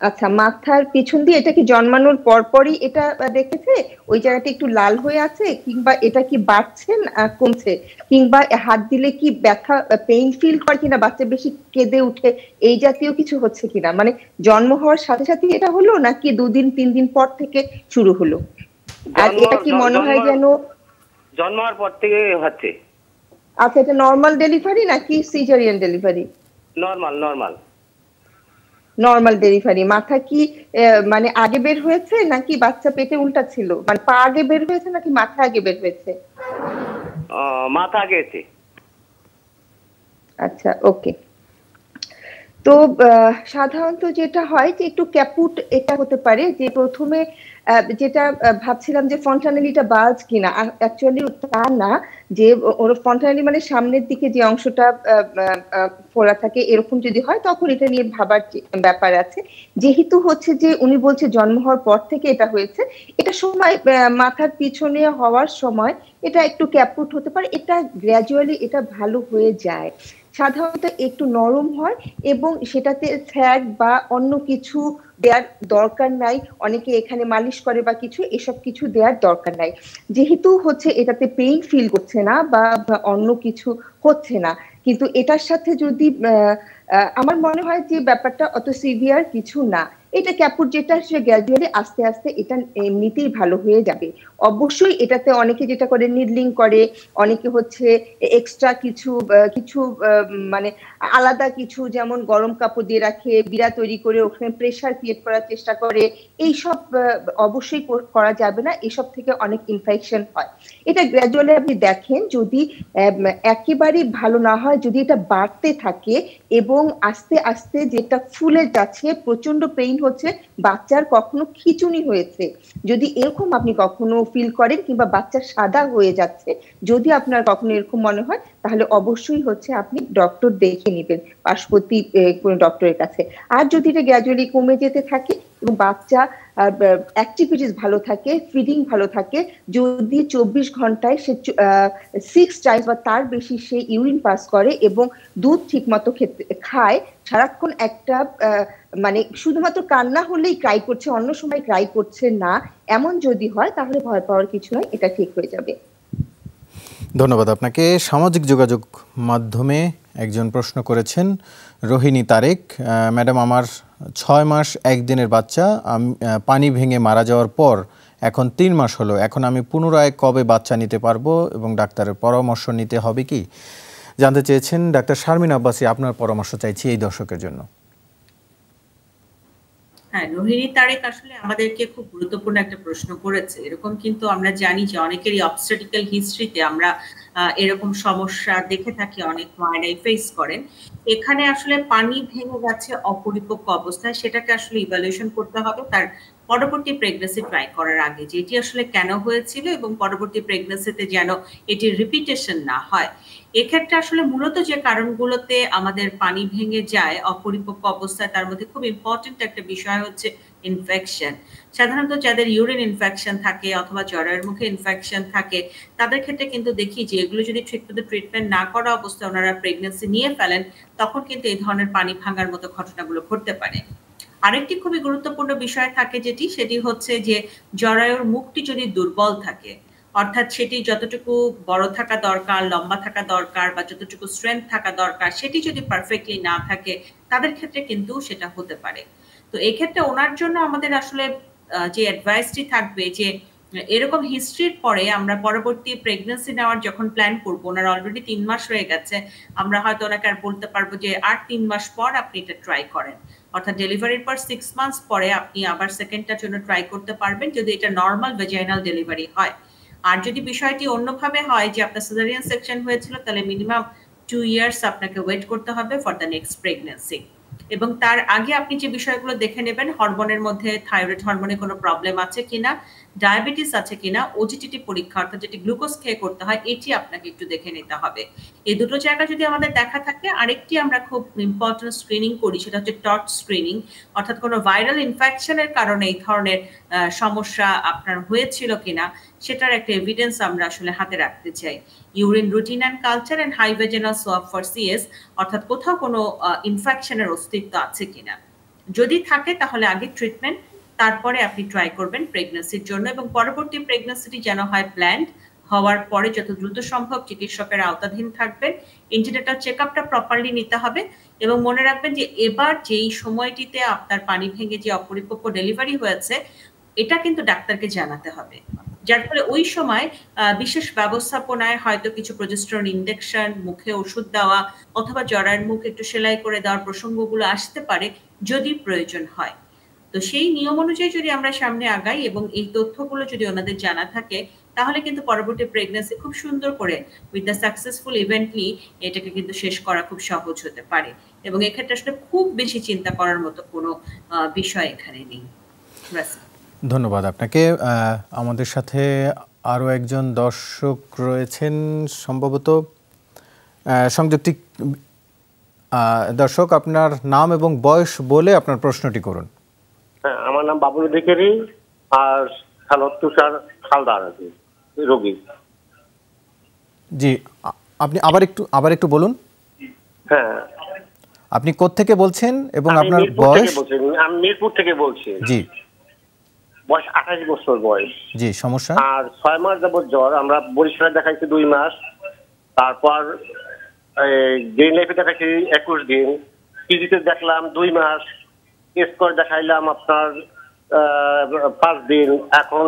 আচ্ছা মাথার পিছন দিয়ে এটা কি জন্মানোর পরপরই এটা দেখেছে? ওই জায়গাটা একটু লাল হয়ে আছে কিংবা এটা কি বাড়ছে কমছে? কিংবা হাত দিলে কি ব্যথা পেইন ফিল করে কিনা বাচ্চা বেশি কেঁদে উঠে এই জাতীয় কিছু হচ্ছে কিনা? মানে জন্ম হওয়ার সাথে সাথে এটা হলো নাকি দুদিন তিন দিন পর থেকে শুরু হলো? আর এটা কি মনে হয় যেন জন্ম হওয়ার পর থেকে হচ্ছে। আচ্ছা এটা নর্মাল ডেলিভারি নাকি caesarean delivery normal normal normal delivery মাথা কি মানে আগে বের হয়েছে নাকি বাচ্চা পেটে উল্টা ছিল? মানে পা আগে বের হয়েছে নাকি মাথা আগে বের হয়েছে? মাথা আগে আচ্ছা ওকে। তো সাধারণত যেটা হয় যে একটু ক্যাপুট এটা হতে পারে যে প্রথমে যেটা ভাবছিলাম যে ফন্টানালিটা বাজ কিনা। অ্যাকচুয়ালি তা না, যে ওর ফন্টানালি মানে সামনের দিকে যে অংশটা ফোলা থাকে, এরকম যদি হয়, তখন এটা নিয়ে ভাবার ব্যাপার আছে। যেহেতু হচ্ছে যে উনি বলছে জন্ম হওয়ার পর থেকে এটা হয়েছে, এটা সময় মাথার পিছনে হওয়ার সময় এটা একটু ক্যাপুট হতে পারে, এটা গ্র্যাজুয়ালি এটা ভালো হয়ে যায়। সাধারণত একটু নরম হয় এবং সেটাতে ফ্যাট বা অন্য কিছু দেওয়ার দরকার নাই। অনেকে এখানে মালিশ করে বা কিছু, এসব কিছু দেওয়ার দরকার নাই। যেহেতু হচ্ছে এটাতে পেইন ফিল করছে না বা অন্য কিছু হচ্ছে না। কিন্তু এটার সাথে যদি আমার মনে হয় যে ব্যাপারটা অত সিভিয়ার কিছু না। এটা ক্যাপুট যেটা, সে গ্র্যাজুয়ালি আস্তে আস্তে এটা এমনিতেই ভালো হয়ে যাবে। অবশ্যই এটাতে অনেকে যেটা করে নিডলিং করে, অনেকে হচ্ছে এক্সট্রা কিছু কিছু মানে আলাদা কিছু যেমন গরম কাপড় দিয়ে রাখে বিড়া তৈরি করে ওখানে প্রেশার ক্রিয়েট করার চেষ্টা করে এই সব অবশ্যই করা যাবে না। এসব থেকে অনেক ইনফেকশন হয়। এটা গ্র্যাজুয়ালি আপনি দেখেন, যদি একেবারেই ভালো না হয়, যদি এটা বাড়তে থাকে এবং আস্তে আস্তে যেটা ফুলে যাচ্ছে প্রচণ্ড পেইন হচ্ছে বাচ্চার কখনো খিচুনি হয়েছে। যদি এরকম আপনি কখনো ফিল করেন কিংবা বাচ্চা সাদা হয়ে যাচ্ছে, যদি আপনার কখনো এরকম মনে হয়, তাহলে অবশ্যই হচ্ছে আপনি ডক্টর দেখে নেবেন পার্শ্ববর্তী কোনো ডক্টরের কাছে। আর যদি এটা গ্র্যাজুয়ালি কমে যেতে থাকে এবং বাচ্চা অ্যাক্টিভিটিস ভালো থাকে ফিডিং ভালো থাকে, যদি চব্বিশ ঘন্টায় সে সিক্স টাইমস বা তার বেশি সে ইউরিন পাস করে এবং দুধ ঠিক মতো খায় সারাক্ষণ একটা মানে শুধুমাত্র কান্না হলেই ক্রাই করছে, অন্য সময় ক্রাই করছে না, এমন যদি হয় তাহলে ভয় পাওয়ার কিছু নয় এটা ঠিক হয়ে যাবে। ধন্যবাদ আপনাকে। সামাজিক যোগাযোগ মাধ্যমে একজন প্রশ্ন করেছেন, রোহিণী তারেক ম্যাডাম আমার ছয় মাস একদিনের বাচ্চা পানি ভেঙে মারা যাওয়ার পর এখন তিন মাস হলো, এখন আমি পুনরায় কবে বাচ্চা নিতে পারব এবং ডাক্তারের পরামর্শ নিতে হবে কি? জানতে চেয়েছেন ডাক্তার শারমিন আব্বাসী। আপনার পরামর্শ চাইছি এই দর্শকের জন্য। হ্যাঁ রোহিণী তারেক আসলে আমাদেরকে খুব গুরুত্বপূর্ণ একটা প্রশ্ন করেছে। এরকম কিন্তু আমরা জানি যে অনেকেরই অবস্টেটিক্যাল হিস্ট্রিতে আমরা এরকম সমস্যা দেখে থাকি, অনেক মায়েরাই ফেস করেন। এখানে আসলে পানি ভেঙে গেছে অপরিপক্ক অবস্থায়, সেটাকে আসলে ইভ্যালুয়েশন করতে হবে। তার পরবর্তী প্রেগনেন্সি ট্রাই করার আগে যে এটি আসলে কেন হয়েছিল এবং পরবর্তী প্রেগনেন্সিতে যেন এটি রিপিটেশন না হয়। এক্ষেত্রে আসলে মূলত যে কারণগুলোতে আমাদের পানি ভেঙে যায়, অপরিপক্ক অবস্থায়, তার মধ্যে খুব ইম্পর্টেন্ট একটা বিষয় হচ্ছে ইনফেকশন সাধারণত যাদের ইউরিন ইনফেকশন থাকে অথবা জ্বরের মুখে ইনফেকশন থাকে, তাদের ক্ষেত্রে কিন্তু দেখি যে এগুলো যদি ঠিকমতো ট্রিটমেন্ট না করা অবস্থায় ওনারা প্রেগনেন্সি নিয়ে ফেলেন, তখন কিন্তু এই ধরনের পানি ভাঙার মতো ঘটনাগুলো ঘটতে পারে। আরেকটি খুবই গুরুত্বপূর্ণ বিষয় থাকে যেটি, সেটি হচ্ছে যে জরায়ুর মুখটি যদি দুর্বল থাকে অর্থাৎ সেটি যতটুকু বড় থাকা দরকার, লম্বা থাকা দরকার বা যতটুকু স্ট্রেংথ থাকা দরকার সেটি যদি পারফেক্টলি না থাকে, তাদের ক্ষেত্রে কিন্তু সেটা হতে পারে। তো এক্ষেত্রে ওনার জন্য আমাদের আসলে যে অ্যাডভাইসটি থাকবে যে, এরকম হিস্ট্রির পরে আমরা পরবর্তী প্রেগনেন্সি নেওয়ার যখন প্ল্যান করব, ওনার অলরেডি তিন মাস হয়ে গেছে, আমরা হয়তো ওনাকে আর বলতে পারব যে, আর তিন মাস পর আপনি এটা ট্রাই করেন। অর্থাৎ ডেলিভারির পর সিক্স মান্থস পরে আপনি আবার সেকেন্ডটার জন্য ট্রাই করতে পারবেন, যদি এটা নর্মাল ভেজাইনাল ডেলিভারি হয়। আর যদি বিষয়টি অন্যভাবে হয় যে আপনার সিজারিয়ান সেকশন হয়েছিল, তাহলে মিনিমাম টু ইয়ার্স আপনাকে ওয়েট করতে হবে ফর দ্য নেক্সট প্রেগনেন্সি এবং তার আগে আপনি যে বিষয়গুলো দেখে নেবেন, হরমোনের মধ্যে থাইরয়েড হরমোনে কোনো প্রবলেম আছে কিনা ডায়াবেটিস আছে কিনা ওজিটিটি পরীক্ষা, অর্থাৎ যেটি গ্লুকোজ খেয়ে করতে হয়, এটি আপনাকে একটু দেখে নিতে হবে। এই দুটো জায়গা যদি আমাদের দেখা থাকে, আরেকটি আমরা খুব ইম্পর্টেন্ট স্ক্রিনিং করি, সেটা হচ্ছে টট স্ক্রিনিং অর্থাৎ কোনো ভাইরাল ইনফেকশনের কারণে এই ধরনের সমস্যা আপনার হয়েছিল কিনা সেটার একটা এভিডেন্স আমরা আসলে হাতে রাখতে চাই। Urine routine and culture and high vaginal swab for CS অর্থাৎ কোথাও কোনো ইনফেকশনের অস্তিত্ব আছে কিনা। যদি থাকে তাহলে আগে ট্রিটমেন্ট তারপরে আপনি ট্রাই করবেন প্রেগনেন্সির জন্য এবং পরবর্তী প্রেগনেন্সিটি যেন হয় প্ল্যান্ড হওয়ার পরে যত দ্রুত সম্ভব চিকিৎসকের আওতাধীন থাকবেন ইন্টিনেটাল চেক আপটা প্রপারলি নিতে হবে এবং মনে রাখবেন যে এবার যেই সময়টিতে আপনার পানি ভেঙে যে অপরিপক্ক ডেলিভারি হয়েছে, এটা কিন্তু ডাক্তারকে জানাতে হবে। যার ফলে ওই সময় বিশেষ ব্যবস্থাপনায় হয়তো কিছু প্রজেস্ট্রন ইনজেকশন মুখে ওষুধ দেওয়া অথবা জরায়ের মুখ একটু সেলাই করে দেওয়ার প্রসঙ্গগুলো আসতে পারে যদি প্রয়োজন হয়। তো সেই নিয়ম অনুযায়ী যদি আমরা সামনে আগাই এবং এই তথ্যগুলো যদি ওনাদের জানা থাকে, তাহলে কিন্তু পরবর্তী প্রেগনেন্সি খুব সুন্দর করে উইথ দ্য সাকসেসফুল ইভেন্টলি এটাকে কিন্তু শেষ করা খুব সহজ হতে পারে। এবং এক্ষেত্রে আসলে খুব বেশি চিন্তা করার মতো কোনো বিষয় এখানে নেই। ধন্যবাদ আপনাকে। আমাদের সাথে আরও একজন দর্শক রয়েছেন সম্ভবত। সংযুক্তি দর্শক আপনার নাম এবং বয়স বলে আপনার প্রশ্নটি করুন। হ্যাঁ আমার নাম বাবুল অধিকারী আর তুষার হালদার আছে রোগী। জি আপনি আবার একটু আবার একটু বলুন। হ্যাঁ। আপনি থেকে বলছেন এবং আপনার বয়স? আমি মিরপুর থেকে বলছি। জি। বয়স আঠাশ বছর বয়স। জি সমস্যা? আর ছয় মাস যাবত জ্বর আমরা বরিশালে দেখাইছি দুই মাস। তারপর গ্রিন লাইফে দেখাইছি একুশ দিন। পিজিতে দেখলাম দুই মাস। টেস্ট করে দেখাইলাম আপনার পাঁচ দিন। এখন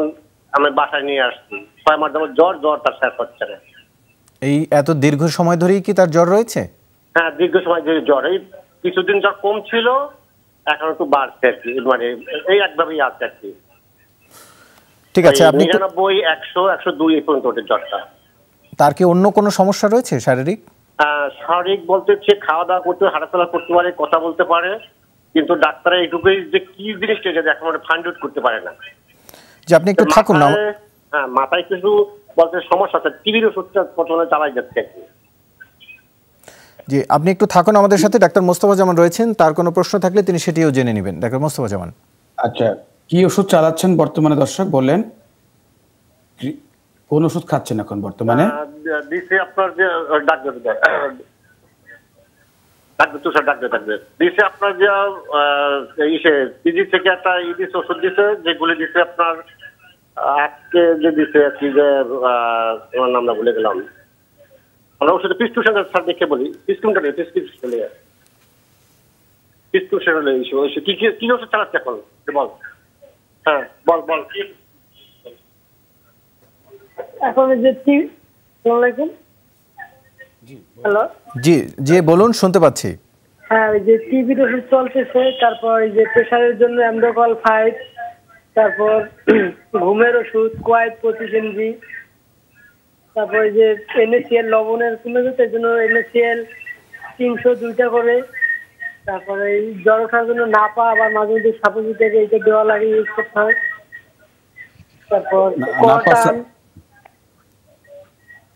আমি বাসায় নিয়ে আসছি। ছয় মাস যাবত জ্বর জ্বর তার শেষ হচ্ছে না। এই এত দীর্ঘ সময় ধরেই কি তার জ্বর রয়েছে? হ্যাঁ দীর্ঘ সময় ধরে জ্বর। এই কিছুদিন জ্বর কম ছিল এখন একটু বাড়ছে আর কি। মানে এই একভাবেই আছে আর কি। ঠিক আছে আপনি একটু- নিরানব্বই একশো একশো দুই এই পর্যন্ত ওঠে জ্বরটা। তার কি অন্য কোনো সমস্যা রয়েছে শারীরিক? আহ, শারীরিক বলতে হচ্ছে খাওয়া দাওয়া করতে হাঁটাচলা করতে পারে কথা বলতে পারে কিন্তু ডাক্তার এইটুকুই যে কি জিনিসটা এটা এখন ফাইন্ড আউট করতে পারে না। যে আপনি একটু থাকুন না। মাথায়- হ্যাঁ মাথায় কিছু বলতে সমস্যা আছে টিভির ওষুধটা প্রথমে চালাই যাচ্ছে জি আপনি একটু থাকুন আমাদের সাথে ডাক্তার মোস্তফা জামান রয়েছেন তার কোনো প্রশ্ন থাকলে তিনি সেটিও জেনে নেবেন। ডাক্তার মোস্তফা জামান। আচ্ছা কি ওষুধ চালাচ্ছেন বর্তমানে দর্শক বললেন কোন ওষুধ খাচ্ছেন এখন বর্তমানে? আপনার যে doctor doctor, Tushar doctor doctor. দিছে আপনার যে ইসে পিজি থেকে একটা ওষুধ দিছে, যেগুলি দিছে আপনার আজকে যে দিছে কি যে নামটা ভুলে গেলাম। আমরা ওষুধ প্রিসক্রিপশন স্যার দেখে বলি। প্রিসক্রিপশনটা নেই? প্রিসক্রিপশন প্রিসক্রিপশন হলে কি- কি ওষুধ চালাচ্ছে এখন? বল। হ্যাঁ বল বল। এখন যে টি হ্যালো। জি জি বলুন শুনতে পাচ্ছি। হ্যাঁ ওই যে টিভির ওষুধ চলতেছে তারপর এই যে প্রেশারের জন্য অ্যান্ডোকল ফাইভ তারপর ঘুমের ওষুধ কোয়াইট পঁচিশ এমজি তারপর যে এনএসিএল লবণের কমে এই জন্য এনএসিএল তিনশো দুইটা করে তারপরে এই জ্বর ওঠার জন্য নাপা আবার মাঝে মধ্যে সাপোজি থেকে এইটা দেওয়া লাগে ইউজ করতে হয়। তারপর কটান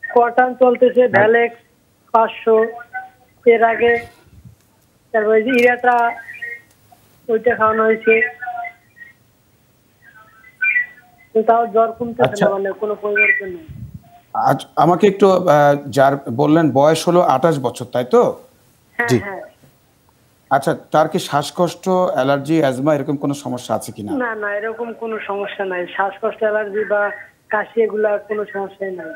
কটান চলতেছে ভ্যালেক্স পাঁচশো এর আগে। তারপরে যে ইরাটা ওইটা খাওয়ানো হয়েছে। তাও জ্বর কমতেছে। না মানে কোনো পরিবর্তন নেই। আজ আমাকে একটু যার বললেন বয়স হলো আঠাশ বছর তাই তো? হ্যাঁ জি। হ্যাঁ। আচ্ছা তার কি শ্বাসকষ্ট অ্যালার্জি অ্যাজমা এরকম কোনো সমস্যা আছে কিনা? না না এরকম কোনো সমস্যা নাই। শ্বাসকষ্ট অ্যালার্জি বা কাশি এগুলা কোনো সমস্যাই নাই।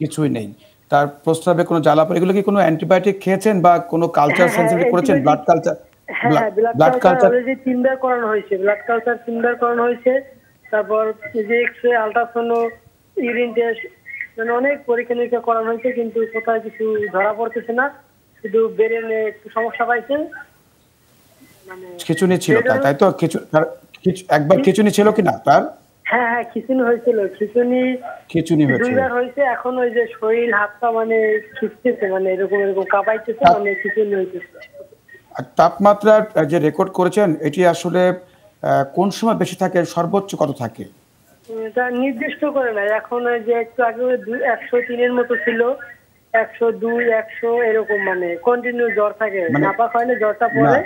কিছুই নেই। তার প্রস্রাবে কোনো জ্বালাপন এগুলো কি কোনো অ্যান্টিবায়োটিক খেয়েছেন বা কোনো কালচার হ্যাঁ, সেন্সিটিভ হ্যাঁ, করেছেন? ব্লাড কালচার হ্যাঁ ব্লাড কালচার অলরেডি তিনবার করানো হয়েছে। ব্লাড কালচার তিনবার করানো হয়েছে। তারপর যে X ray ultrasound urine test মানে অনেক পরীক্ষা নিরীক্ষা করানো হয়েছে কিন্তু কোথায় কিছু ধরা পড়তেছে না। শুধু ব্রেনে একটু সমস্যা পাইছে। মানে খিচুনি ছিল তাই তাই তো? কিছু একবার খিচুনি ছিল কি না তার? হ্যাঁ হ্যাঁ খিচুনি হয়েছিল। খিচুনি খিচুনি হয়েছিল। দুইবার হয়েছে এখন ওই যে শরীর হাত পা মানে খিচতেছে মানে এরকম এরকম কাঁপাইতেছে মানে খিচুনি হইতেছে। আহ, যে রেকর্ড করেছেন এটি আসলে কোন সময় বেশি থাকে সর্বোচ্চ কত থাকে? এটা নির্দিষ্ট করে নাই। এখন ওই যে একটু আগে একশো তিনের মতো ছিল। একশো দুই একশো এরকম মানে কন্টিনিউ জ্বর থাকে। মানে- নাপাক হয় না জ্বরটা পরে।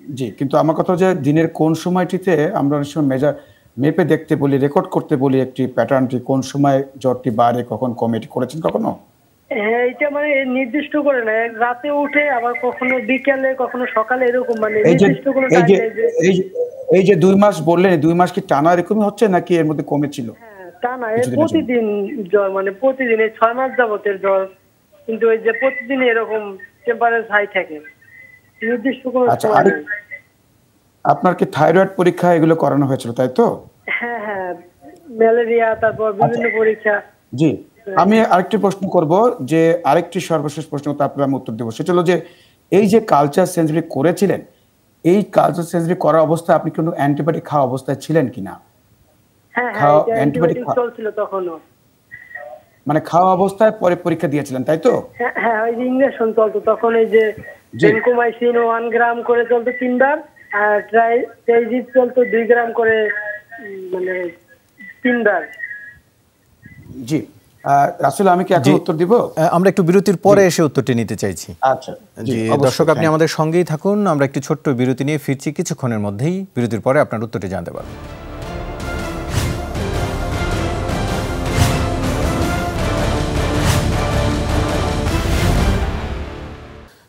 জি কিন্তু আমার কথা যে দিনের কোন সময়টিতে আমরা অনেক সময় মেজার মেপে দেখতে বলি রেকর্ড করতে বলি একটি প্যাটার্নটি কোন সময় জ্বরটি বাড়ে কখন কমে এটি করেছেন কখনো? হ্যাঁ এটা মানে নির্দিষ্ট করে না। রাতে উঠে আবার কখনো বিকেলে কখনো সকালে এরকম মানে নির্দিষ্ট কোনো এই যে এই যে- দুই মাস বললেন দুই মাস কি টানা এরকমই হচ্ছে নাকি এর মধ্যে কমেছিল? হ্যাঁ প্রতিদিন জ্বর মানে প্রতিদিন এই ছয় মাস যাবতের জ্বর। কিন্তু ওই যে প্রতিদিন এরকম টেম্পারেচার হাই থাকে। নির্দিষ্ট কোনো আচ্ছা, সময় নেই। আপনার কি থাইরয়েড পরীক্ষা এগুলো করানো হয়েছিল তাই তো? হ্যাঁ হ্যাঁ ম্যালেরিয়া তারপর বিভিন্ন আচ্ছা। পরীক্ষা। জি আমি আরেকটি প্রশ্ন করব যে আরেকটি সর্বশেষ প্রশ্ন তারপরে আমি উত্তর দেবো। সেটা হলো যে এই যে কালচার সেঞ্চুরি করেছিলেন এই কালচার সেঞ্চুরি করা অবস্থায় আপনি কোনো অ্যান্টিবায়োটিক খাওয়া অবস্থায় ছিলেন কিনা? খাওয়া- চলছিল তখনও। মানে খাওয়া অবস্থায় পরে পরীক্ষা দিয়েছিলেন তাই তো? হ্যাঁ হ্যাঁ ওই যে ইঞ্জেকশন চলতো তখন এই যে। ওয়ান গ্রাম করে চলতো তিনবার আর ট্রাই ট্রাইজিট চলতো দুই গ্রাম করে মানে তিনবার। জি। রাসেল আমি কি এখন উত্তর দিব? আমরা একটু বিরতির পরে এসে উত্তরটি নিতে চাইছি। আচ্ছা জি দর্শক আপনি আমাদের সঙ্গেই থাকুন। আমরা একটি ছোট্ট বিরতি নিয়ে ফিরছি কিছুক্ষণের মধ্যেই বিরতির পরে আপনার উত্তরটি জানতে পারবেন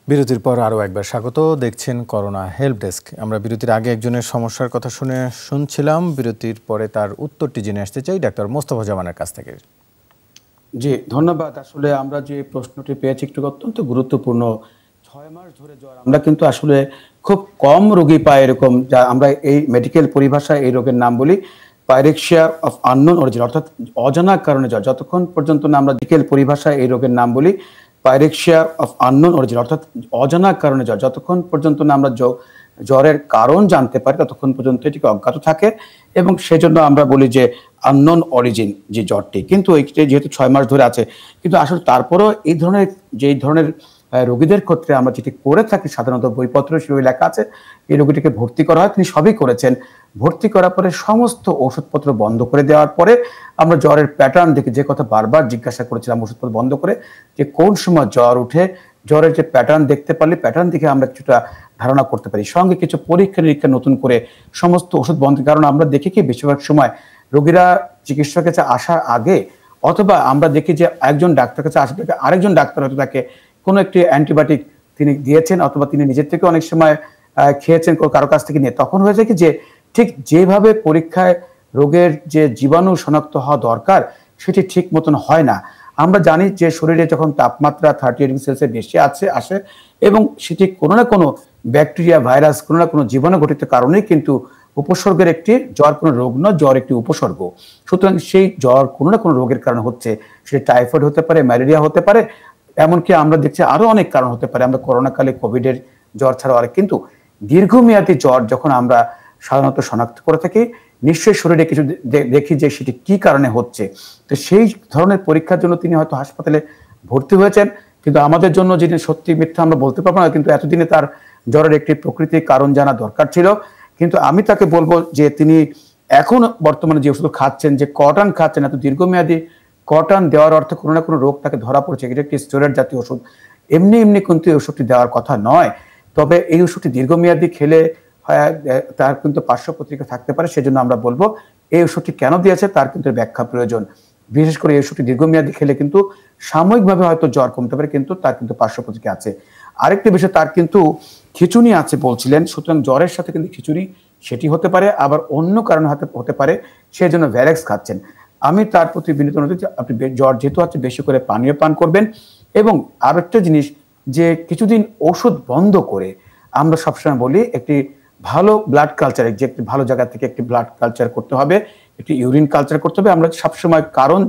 বিরতির পর আরও একবার স্বাগত। দেখছেন করোনা হেল্প ডেস্ক। আমরা বিরতির আগে একজনের সমস্যার কথা শুনে শুনছিলাম। বিরতির পরে তার উত্তরটি জেনে আসতে চাই ডাক্তার মোস্তফা জামানের কাছ থেকে। জি, ধন্যবাদ। আসলে আমরা যে প্রশ্নটি পেয়েছি একটু অত্যন্ত গুরুত্বপূর্ণ। ছয় মাস ধরে জ্বর। আমরা কিন্তু আসলে খুব কম রোগী পায় এরকম যা আমরা এই মেডিকেল পরিভাষায় এই রোগের নাম বলি। পাইরেক্সিয়া অফ আননোন অরিজিন অর্থাৎ অজানা কারণে জ্বর। যতক্ষণ পর্যন্ত না আমরা মেডিকেল পরিভাষায় এই রোগের নাম বলি পাইরেক্সিয়া অফ আননোন অরিজিন অর্থাৎ অজানা কারণে জ্বর। যতক্ষণ পর্যন্ত না আমরা জ্বরের কারণ জানতে পারি, ততক্ষণ পর্যন্ত এটিকে অজ্ঞাত থাকে এবং সেজন্য আমরা বলি যে আননোন অরিজিন যে জ্বরটি। কিন্তু এইটি যেহেতু ছয় মাস ধরে আছে, কিন্তু আসলে তারপরেও এই ধরনের যে ধরনের রোগীদের ক্ষেত্রে আমরা যেটি করে থাকি, সাধারণত বইপত্র সেভাবে লেখা আছে, এই রোগীটিকে ভর্তি করা হয়। তিনি সবই করেছেন। ভর্তি করার পরে সমস্ত ওষুধপত্র বন্ধ করে দেওয়ার পরে আমরা জ্বরের প্যাটার্ন দেখে যে কথা বারবার জিজ্ঞাসা করেছিলাম ওষুধপত্র বন্ধ করে, যে কোন সময় জ্বর উঠে, জ্বরের যে প্যাটার্ন দেখতে পারলে প্যাটার্ন দেখে আমরা কিছুটা ধারণা করতে পারি। সঙ্গে কিছু পরীক্ষা নিরীক্ষা নতুন করে সমস্ত ওষুধ বন্ধ, কারণ আমরা দেখি কি বেশিরভাগ সময় রোগীরা চিকিৎসকের কাছে আসার আগে অথবা আমরা দেখি যে একজন ডাক্তার কাছে আসা থেকে আরেকজন ডাক্তার হয়তো তাকে কোনো একটি অ্যান্টিবায়োটিক তিনি দিয়েছেন অথবা তিনি নিজের থেকে অনেক সময় খেয়েছেন কারও কাছ থেকে নিয়ে, তখন হয়েছে কি যে ঠিক যেভাবে পরীক্ষায় রোগের যে জীবাণু শনাক্ত হওয়া দরকার, সেটি ঠিক মতন হয় না। আমরা জানি যে শরীরে যখন তাপমাত্রা থার্টি ডিগ্রি সেলসিয়াস বেশি আছে, আসে, এবং সেটি কোনো না কোনো ব্যাকটেরিয়া ভাইরাস কোনো না কোনো জীবাণু ঘটিত কারণেই কিন্তু উপসর্গের একটি জ্বর কোনো রোগ নয়, জ্বর একটি উপসর্গ। সুতরাং সেই জ্বর কোনো না কোনো রোগের কারণে হচ্ছে, সেটি টাইফয়েড হতে পারে ম্যালেরিয়া হতে পারে এমনকি আমরা দেখছি আরও অনেক কারণ হতে পারে। আমরা করোনাকালে কোভিডের জ্বর ছাড়াও আরেক কিন্তু দীর্ঘমেয়াদী জ্বর যখন আমরা সাধারণত শনাক্ত করে থাকি, নিশ্চয়ই শরীরে কিছু দেখি যে সেটি কি কারণে হচ্ছে। তো সেই ধরনের পরীক্ষার জন্য তিনি হয়তো হাসপাতালে ভর্তি হয়েছেন, কিন্তু আমাদের জন্য যিনি সত্যি মিথ্যা আমরা বলতে পারব না, কিন্তু এতদিনে তার জ্বরের একটি প্রকৃতির কারণ জানা দরকার ছিল। কিন্তু আমি তাকে বলব যে তিনি এখন বর্তমানে যে ওষুধ খাচ্ছেন, যে কটন খাচ্ছেন, এত দীর্ঘমেয়াদী কটন দেওয়ার অর্থে কোনো না কোনো রোগ তাকে ধরা পড়েছে। এটা একটি স্টেরয়েড জাতীয় ওষুধ। এমনি এমনি কিন্তু এই ওষুধটি দেওয়ার কথা নয়। তবে এই ওষুধটি দীর্ঘমেয়াদী খেলে তার কিন্তু পার্শ্ব প্রতিক্রিয়া থাকতে পারে, সেজন্য আমরা বলব এই ওষুধটি কেন দিয়েছে তার কিন্তু ব্যাখ্যা প্রয়োজন। বিশেষ করে এই ওষুধটি দীর্ঘমেয়াদী খেলে কিন্তু সাময়িকভাবে হয়তো জ্বর কমতে পারে, কিন্তু তার কিন্তু পার্শ্ব প্রতিক্রিয়া আছে। আরেকটি বিষয়, তার কিন্তু খিচুনি আছে বলছিলেন, সুতরাং জ্বরের সাথে কিন্তু খিচুড়ি সেটি হতে পারে, আবার অন্য কারণে হতে হতে পারে সেই জন্য ভ্যারেক্স খাচ্ছেন। আমি তার প্রতি বিনীত অনুরোধ আপনি জ্বর যেহেতু আছে, বেশি করে পানীয় পান করবেন। এবং আর একটা জিনিস যে কিছুদিন ওষুধ বন্ধ করে আমরা সবসময় বলি, একটি ভালো ব্লাড কালচার যে একটি ভালো জায়গা থেকে একটি ব্লাড কালচার করতে হবে, একটি ইউরিন কালচার করতে হবে। আমরা সবসময় কারণ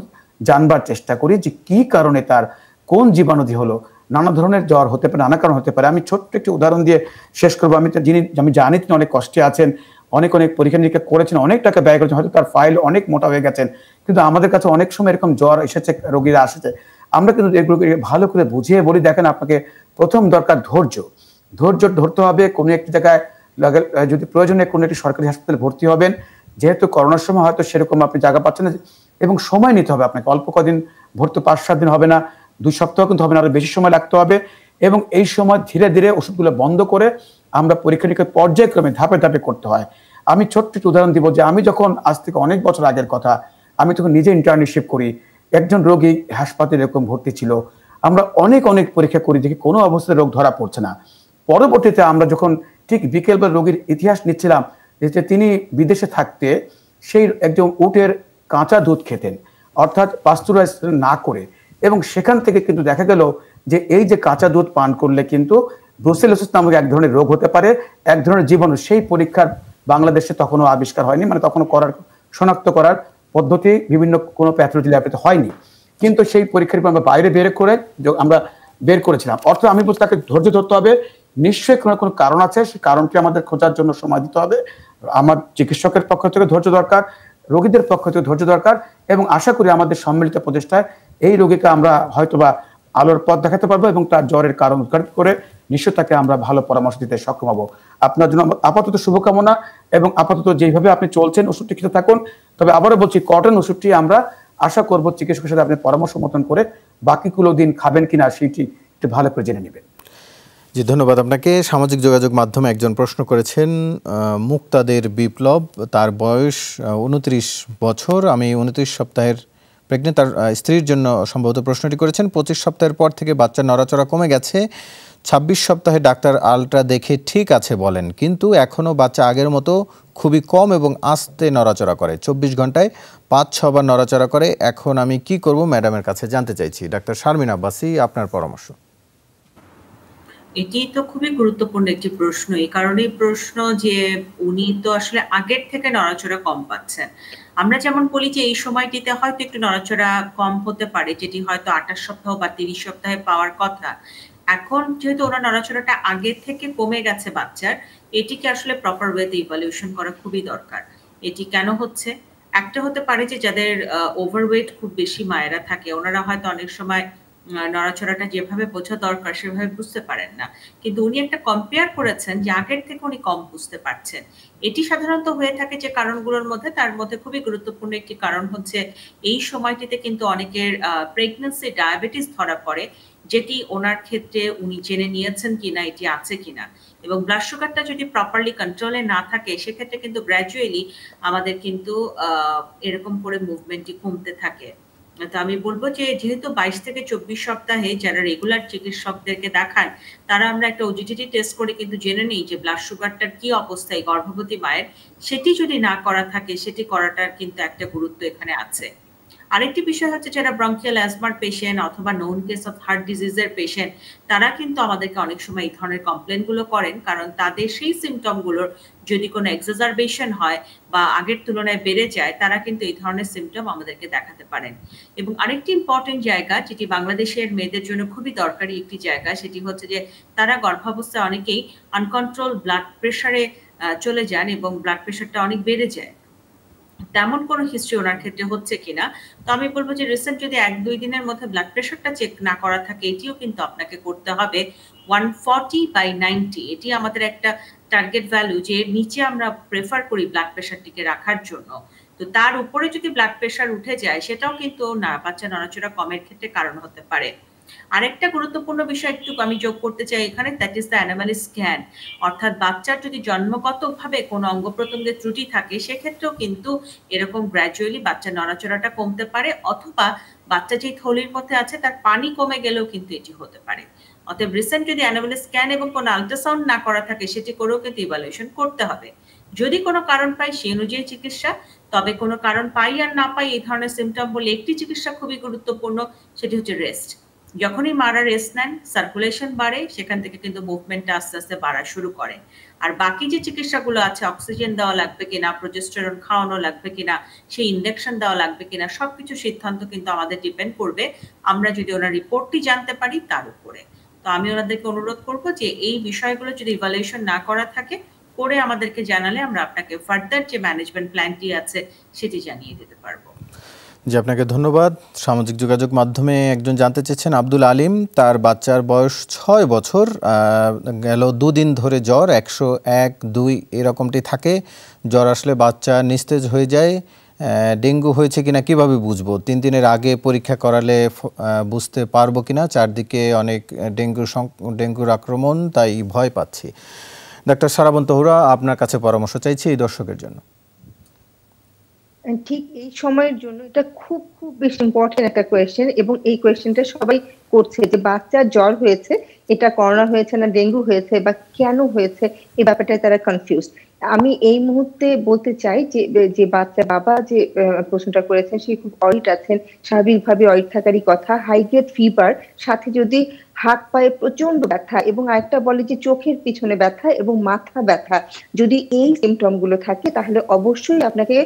জানবার চেষ্টা করি যে কি কারণে তার, কোন জীবাণুদি হলো। নানা ধরনের জ্বর হতে পারে, নানা কারণ হতে পারে। আমি ছোট্ট একটি উদাহরণ দিয়ে শেষ করব। আমি যিনি আমি জানি তিনি অনেক কষ্টে আছেন। অনেক অনেক পরীক্ষা নিরীক্ষা করেছেন, অনেক টাকা ব্যয় করেছেন, হয়তো তার ফাইল অনেক মোটা হয়ে গেছেন। কিন্তু আমাদের কাছে অনেক সময় এরকম জ্বর এসেছে, রোগীরা আসেছে। আমরা কিন্তু এগুলোকে ভালো করে বুঝিয়ে বলি, দেখেন আপনাকে প্রথম দরকার ধৈর্য। ধৈর্য ধরতে হবে, কোনো একটি জায়গায় যদি প্রয়োজনে কোনো একটি সরকারি হাসপাতালে ভর্তি হবেন। যেহেতু করোনার সময় হয়তো সেরকম আপনি জায়গা পাচ্ছেন না, এবং সময় নিতে হবে আপনাকে। অল্প কদিন ভর্তি, পাঁচ সাত দিন হবে না, দুই সপ্তাহ কিন্তু হবে না, আরও বেশি সময় লাগতে হবে। এবং এই সময় ধীরে ধীরে ওষুধগুলো বন্ধ করে আমরা পরীক্ষা নিরীক্ষা পর্যায়ক্রমে ধাপে ধাপে করতে হয়। আমি ছোট্ট একটু উদাহরণ দিব যে আমি যখন আজ থেকে অনেক বছর আগের কথা, আমি তখন নিজে ইন্টার্নশিপ করি, একজন রোগী হাসপাতালে এরকম ভর্তি ছিল। আমরা অনেক অনেক পরীক্ষা করি দেখি কোনো অবস্থায় রোগ ধরা পড়ছে না। পরবর্তীতে আমরা যখন ঠিক বিকেলবেলা রোগীর ইতিহাস নিচ্ছিলাম, যে তিনি বিদেশে থাকতে সেই একজন উটের কাঁচা দুধ খেতেন, অর্থাৎ পাস্তুরাইজ না করে। এবং সেখান থেকে কিন্তু দেখা গেল যে এই যে কাঁচা দুধ পান করলে কিন্তু ব্রুসেলোসিস নামক এক ধরনের রোগ হতে পারে, এক ধরনের জীবাণু সেই পরীক্ষার বাংলাদেশে তখনও আবিষ্কার হয়নি মানে তখনও করার, শনাক্ত করার পদ্ধতি বিভিন্ন কোনো প্যাথোলজি ল্যাবে হয়নি। কিন্তু সেই পরীক্ষার আমরা বাইরে বের করে আমরা বের করেছিলাম। অর্থ আমি বলছি তাকে ধৈর্য ধরতে হবে। নিশ্চয়ই কোনো কোনো কারণ আছে সেই কারণটি আমাদের খোঁজার জন্য সময় দিতে হবে। আমার চিকিৎসকের পক্ষ থেকে ধৈর্য দরকার, রোগীদের পক্ষ থেকে ধৈর্য দরকার এবং আশা করি আমাদের সম্মিলিত প্রচেষ্টায় এই রোগীকে আমরা হয়তোবা আলোর পথ দেখাতে পারব এবং তার জ্বরের কারণ করে নিশ্চয় তাকে আমরা ভালো পরামর্শ দিতে সক্ষম হব। আপনার জন্য আপাতত শুভকামনা এবং আপাতত যেইভাবে আপনি চলছেন ওষুধটি খেতে থাকুন। তবে আবারও বলছি কটন ওষুধটি আমরা আশা করব চিকিৎসকের সাথে আপনি পরামর্শ মতন করে বাকিগুলো দিন খাবেন কিনা সেইটি একটু ভালো করে জেনে নেবেন। জি, ধন্যবাদ আপনাকে। সামাজিক যোগাযোগ মাধ্যমে একজন প্রশ্ন করেছেন মুক্তাদের বিপ্লব, তার বয়স উনত্রিশ বছর। আমি উনত্রিশ সপ্তাহের প্রেগনেন্ট তার স্ত্রীর জন্য সম্ভবত প্রশ্নটি করেছেন। পঁচিশ সপ্তাহের পর থেকে বাচ্চার নড়াচড়া কমে গেছে। ছাব্বিশ সপ্তাহে ডাক্তার আলট্রা দেখে ঠিক আছে বলেন, কিন্তু এখনও বাচ্চা আগের মতো খুবই কম এবং আস্তে নড়াচড়া করে। চব্বিশ ঘন্টায় পাঁচ ছবার নড়াচড়া করে। এখন আমি কি করব ম্যাডামের কাছে জানতে চাইছি। ডাক্তার শারমিন আব্বাসি, আপনার পরামর্শ। এটি তো খুবই গুরুত্বপূর্ণ একটি প্রশ্ন। এই কারণেই প্রশ্ন যে উনি তো আসলে আগের থেকে নড়াচড়া কম পাচ্ছেন। আমরা যেমন বলি যে এই সময়টিতে হয়তো একটু নড়াচড়া কম হতে পারে, যেটি হয়তো আঠাশ সপ্তাহ বা তিরিশ সপ্তাহে পাওয়ার কথা। এখন যেহেতু ওনার নড়াচড়াটা আগের থেকে কমে গেছে বাচ্চার, এটিকে আসলে প্রপার ওয়েতে ইভ্যালুয়েশন করা খুবই দরকার। এটি কেন হচ্ছে? একটা হতে পারে যে যাদের ওভারওয়েট খুব বেশি মায়েরা থাকে, ওনারা হয়তো অনেক সময় নড়াচড়াটা যেভাবে বোঝা দরকার সেভাবে বুঝতে পারেন না। কিন্তু উনি একটা কম্পেয়ার করেছেন যে আগের থেকে উনি কম বুঝতে পারছেন। এটি সাধারণত হয়ে থাকে যে কারণগুলোর মধ্যে, তার মধ্যে খুবই গুরুত্বপূর্ণ একটি কারণ হচ্ছে এই সময়টিতে কিন্তু অনেকের প্রেগনেন্সি ডায়াবেটিস ধরা পড়ে। যেটি ওনার ক্ষেত্রে উনি জেনে নিয়েছেন কিনা, এটি আছে কিনা। এবং ব্লাড সুগারটা যদি প্রপারলি কন্ট্রোলে না থাকে, সেক্ষেত্রে কিন্তু গ্র্যাজুয়ালি আমাদের কিন্তু এরকম করে মুভমেন্টটি কমতে থাকে। তো আমি বলব যে, যেহেতু বাইশ থেকে চব্বিশ সপ্তাহে যারা রেগুলার চিকিৎসকদেরকে দেখান, তারা আমরা একটা ওজিটিটি টেস্ট করে কিন্তু জেনে নিই যে ব্লাড সুগারটার কি অবস্থায় গর্ভবতী মায়ের। সেটি যদি না করা থাকে, সেটি করাটার কিন্তু একটা গুরুত্ব এখানে আছে। আরেকটি বিষয় হচ্ছে যারা ব্রঙ্কিয়াল অ্যাজমার পেশেন্ট অথবা নোন কেস অফ হার্ট ডিজিজের পেশেন্ট তারা কিন্তু আমাদেরকে অনেক সময় এই ধরনের কমপ্লেনগুলো করেন, কারণ তাদের সেই সিমটমগুলোর যদি কোনো এক্সাজারবেশন হয় বা আগের তুলনায় বেড়ে যায়, তারা কিন্তু এই ধরনের সিমটম আমাদেরকে দেখাতে পারেন। এবং আরেকটি ইম্পর্টেন্ট জায়গা যেটি বাংলাদেশের মেয়েদের জন্য খুবই দরকারি একটি জায়গা, সেটি হচ্ছে যে তারা গর্ভাবস্থায় অনেকেই আনকন্ট্রোল ব্লাড প্রেশারে চলে যান এবং ব্লাড প্রেশারটা অনেক বেড়ে যায়। তেমন কোনো হিস্ট্রি ওনার ক্ষেত্রে হচ্ছে কিনা, তো আমি বলব যে রিসেন্ট যদি এক দুই দিনের মধ্যে ব্লাড প্রেশারটা চেক না করা থাকে, এটিও কিন্তু আপনাকে করতে হবে। ওয়ান ফর্টি বাই নাইনটি এটি আমাদের একটা টার্গেট ভ্যালু যে নিচে আমরা প্রেফার করি ব্লাড প্রেশারটিকে রাখার জন্য। তো তার উপরে যদি ব্লাড প্রেশার উঠে যায়, সেটাও কিন্তু না, বাচ্চা নড়াচড়া কমের ক্ষেত্রে কারণ হতে পারে। আরেকটা গুরুত্বপূর্ণ বিষয় একটু আমি যোগ করতে চাই এখানে that is the anomaly scan অর্থাৎ বাচ্চার যদি জন্মগতভাবে কোনো অঙ্গ প্রত্যঙ্গের ত্রুটি থাকে, সেক্ষেত্রেও কিন্তু এরকম গ্র্যাজুয়ালি বাচ্চার নড়াচড়াটা কমতে পারে, অথবা বাচ্চা যেই থলির মধ্যে আছে, তার পানি কমে গেলেও কিন্তু এটি হতে পারে। অতএব রিসেন্ট যদি অ্যানামালি স্ক্যান এবং কোনো আলট্রাসাউন্ড না করা থাকে, সেটি করেও কিন্তু ইভালুয়েশন করতে হবে। যদি কোনো কারণ পাই সেই অনুযায়ী চিকিৎসা, তবে কোনো কারণ পাই আর না পাই এই ধরনের সিমটম বলে একটি চিকিৎসা খুবই গুরুত্বপূর্ণ, সেটি হচ্ছে রেস্ট যখনই মারা রেস্ট নেন সার্কুলেশন বাড়ে, সেখান থেকে কিন্তু মুভমেন্টটা আস্তে আস্তে বাড়া শুরু করে। আর বাকি যে চিকিৎসাগুলো আছে অক্সিজেন দেওয়া লাগবে কিনা প্রোজেস্টেরন খাওয়ানো লাগবে কিনা, সেই ইনজেকশন দেওয়া লাগবে কিনা, সবকিছু সিদ্ধান্ত কিন্তু আমাদের ডিপেন্ড করবে। আমরা যদি ওনার রিপোর্টটি জানতে পারি, তার উপরে। তো আমি ওনাদেরকে অনুরোধ করব যে, এই বিষয়গুলো যদি ইভালুয়েশন না করা থাকে, করে আমাদেরকে জানালে আমরা আপনাকে ফার্দার যে ম্যানেজমেন্ট প্ল্যানটি আছে, সেটি জানিয়ে দিতে পারব। জি, আপনাকে ধন্যবাদ। সামাজিক যোগাযোগ মাধ্যমে একজন জানতে চেয়েছেন, আব্দুল আলিম। তার বাচ্চার বয়স ছয় বছর গেল দুদিন ধরে জ্বর, একশো এক, দুই এরকমটি থাকে। জ্বর আসলে বাচ্চা নিস্তেজ হয়ে যায়। ডেঙ্গু হয়েছে কিনা কীভাবে বুঝব? তিন দিনের আগে পরীক্ষা করালে বুঝতে পারব কিনা? চারদিকে অনেক ডেঙ্গুর ডেঙ্গুর আক্রমণ, তাই ভয় পাচ্ছি। ডাক্তার সারাবন্ত হুরা, আপনার কাছে পরামর্শ চাইছি এই দর্শকের জন্য। ঠিক এই সময়ের জন্য এটা খুব খুব বেশি ইম্পর্টেন্ট একটা কোয়েশ্চেন এবং এই কোয়েশ্চেনটা সবাই করছে যে বাচ্চার জ্বর হয়েছে, এটা করোনা হয়েছে না ডেঙ্গু হয়েছে বা কেন হয়েছে, এই ব্যাপারটায় তারা কনফিউজ আমি এই মুহূর্তে বলতে চাই যে যে বাচ্চা বাবা যে প্রশ্নটা করেছেন, সে খুব অরিট আছেন, স্বাভাবিকভাবে অরিট থাকারই কথা হাই গ্রেড ফিভার সাথে যদি হাত পায়ে প্রচণ্ড ব্যথা এবং আরেকটা বলে যে চোখের পিছনে ব্যথা এবং মাথা ব্যথা, যদি এই সিমটমগুলো থাকে তাহলে অবশ্যই আপনাকে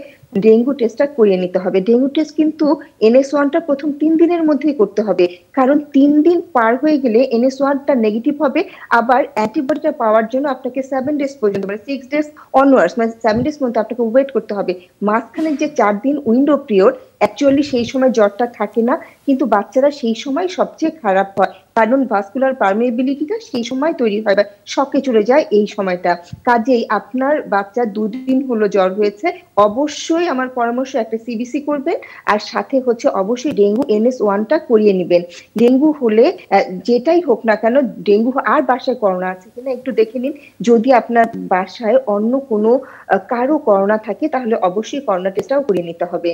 ডেঙ্গু টেস্টটা করিয়ে নিতে হবে। ডেঙ্গু টেস্ট কিন্তু এনএস ওয়ানটা প্রথম তিন দিনের মধ্যেই করতে হবে। কারণ তিন দিন পার হয়ে গেলে এনএস ওয়ানটা নেগেটিভ হবে, আবার অ্যান্টিবডিটা পাওয়ার জন্য আপনাকে সেভেন ডেজ পর্যন্ত মানে সিক্স ডেজ অনওয়ার্স মানে সেভেন ডেজ পর্যন্ত আপনাকে ওয়েট করতে হবে। মাঝখানে যে চার দিন উইন্ডো পিরিয়ড অ্যাকচুয়ালি সেই সময় জ্বরটা থাকে না, কিন্তু বাচ্চারা সেই সময় সবচেয়ে খারাপ হয়। কারণ ভাস্কুলার পারমেবিলিটিটা সেই সময় তৈরি হয় বা শকে চলে যায় এই সময়টা। কাজেই আপনার বাচ্চা দুদিন হলো জ্বর হয়েছে, অবশ্যই আমার পরামর্শ একটা সিবিসি করবেন আর সাথে হচ্ছে অবশ্যই ডেঙ্গু এনএস ওয়ানটা করিয়ে নেবেন। ডেঙ্গু হলে যেটাই হোক না কেন, ডেঙ্গু আর বাসায় করোনা আছে কিনা একটু দেখে নিন। যদি আপনার বাসায় অন্য কোনো কারও করোনা থাকে, তাহলে অবশ্যই করোনা টেস্টটাও করিয়ে নিতে হবে।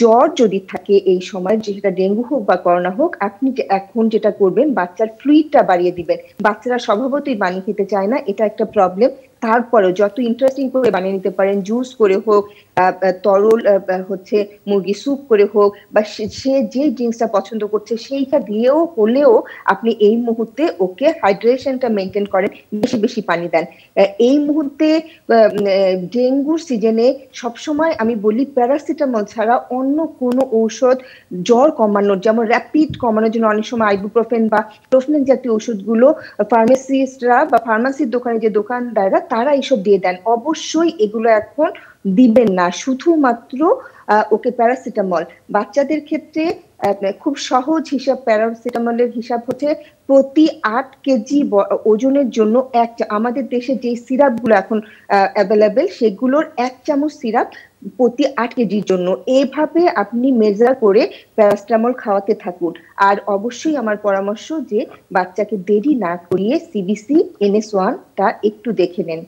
জ্বর যদি থাকে এই সময়, যেটা ডেঙ্গু হোক বা করোনা হোক, আপনি এখন যেটা করবেন বাচ্চার ফ্লুইডটা বাড়িয়ে দিবেন। বাচ্চারা স্বভাবতই পানি খেতে চায় না এটা একটা প্রবলেম তারপরেও যত ইন্টারেস্টিং করে বানিয়ে নিতে পারেন জুস করে হোক তরল হচ্ছে মুরগি স্যুপ করে হোক, বা সে যে ড্রিঙ্কসটা পছন্দ করছে সেইটা দিয়েও হলেও আপনি এই মুহূর্তে ওকে হাইড্রেশনটা মেনটেন করেন, বেশি বেশি পানি দেন। এই মুহূর্তে ডেঙ্গুর সিজনে সবসময় আমি বলি প্যারাসিটামল ছাড়া অন্য কোনো ঔষধ জ্বর কমানোর, যেমন র্যাপিড কমানোর জন্য অনেক সময় আইবুপ্রোফেন বা প্রোফেন জাতীয় ওষুধগুলো ফার্মেসিস্টরা বা ফার্মাসির দোকানে যে দোকানদাররা তারা এইসব দিয়ে দেন। অবশ্যই এগুলো এখন দিবেন না। শুধুমাত্র ওকে প্যারাসিটামল। বাচ্চাদের ক্ষেত্রে খুব সহজ হিসাব প্যারাসিটামলের হিসাব হচ্ছে প্রতি আট কেজি ওজনের জন্য এক আমাদের দেশে যে সিরাপগুলো এখন অ্যাভেলেবেল সেগুলোর এক চামচ সিরাপ প্রতি আট কেজির জন্য। এইভাবে আপনি মেজার করে প্যারাসিটামল খাওয়াতে থাকুন। আর অবশ্যই আমার পরামর্শ যে বাচ্চাকে দেরি না করিয়ে সিবিসি এনএস ওয়ানটা একটু দেখে নেন।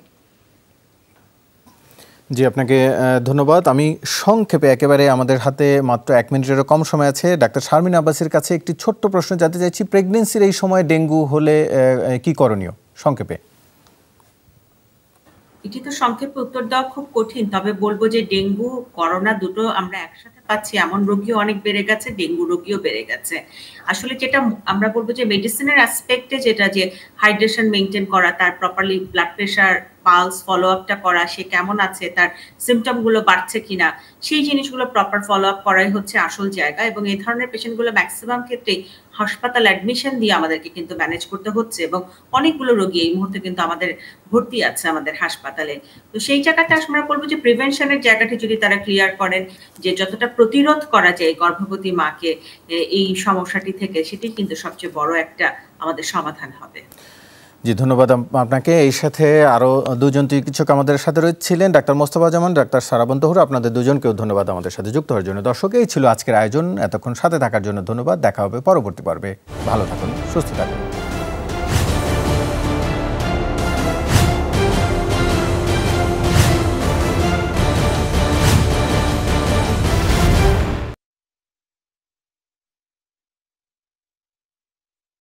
জি, আপনাকে ধন্যবাদ। আমি সংক্ষেপে একেবারে আমাদের হাতে মাত্র এক মিনিটেরও কম সময় আছে। ডাক্তার শারমিন আব্বাসের কাছে একটি ছোট্ট প্রশ্ন জানতে চাইছি প্রেগনেন্সির এই সময় ডেঙ্গু হলে কি করণীয়? সংক্ষেপে। এটি তো সংক্ষেপে উত্তর দেওয়া খুব কঠিন, তবে বলব যে ডেঙ্গু, করোনা দুটো আমরা একসাথে পাচ্ছি। এমন রোগীও অনেক বেড়ে গেছে, ডেঙ্গু রোগীও বেড়ে গেছে। আসলে যেটা আমরা বলব যে মেডিসিনের অ্যাসপেক্টে যেটা যে হাইড্রেশন মেনটেন করা, তার properly blood pressure pulse follow আপটা করা, সে কেমন আছে, তার সিমটমগুলো বাড়ছে কিনা, সেই জিনিসগুলো প্রপার ফলো আপ করাই হচ্ছে আসল জায়গা। এবং এই ধরনের পেশেন্টগুলো ম্যাক্সিমাম ক্ষেত্রেই হাসপাতাল অ্যাডমিশন দিয়ে আমাদেরকে কিন্তু ম্যানেজ করতে হচ্ছে এবং অনেকগুলো রোগী এই মুহূর্তে কিন্তু আমাদের ভর্তি আছে আমাদের হাসপাতালে। তো সেই জায়গাটা আমরা বলব যে প্রিভেনশনের জায়গাটি যদি তারা ক্লিয়ার করেন যে যতটা প্রতিরোধ করা যায় গর্ভবতী মাকে এই সমস্যাটি থেকে, সেটি কিন্তু সবচেয়ে বড় একটা আমাদের সমাধান হবে। জি, ধন্যবাদ আপনাকে। এই সাথে আরও দুজন চিকিৎসক আমাদের সাথে রয়েছিলেন, ডাক্তার মোস্তফা জামান, ডাক্তার সারাবন্ত হুর আপনাদের দুজনকেও ধন্যবাদ আমাদের সাথে যুক্ত হওয়ার জন্য। দর্শক, এই ছিল আজকের আয়োজন। এতক্ষণ সাথে থাকার জন্য ধন্যবাদ। দেখা হবে পরবর্তী পর্বে। ভালো থাকুন, সুস্থ থাকুন।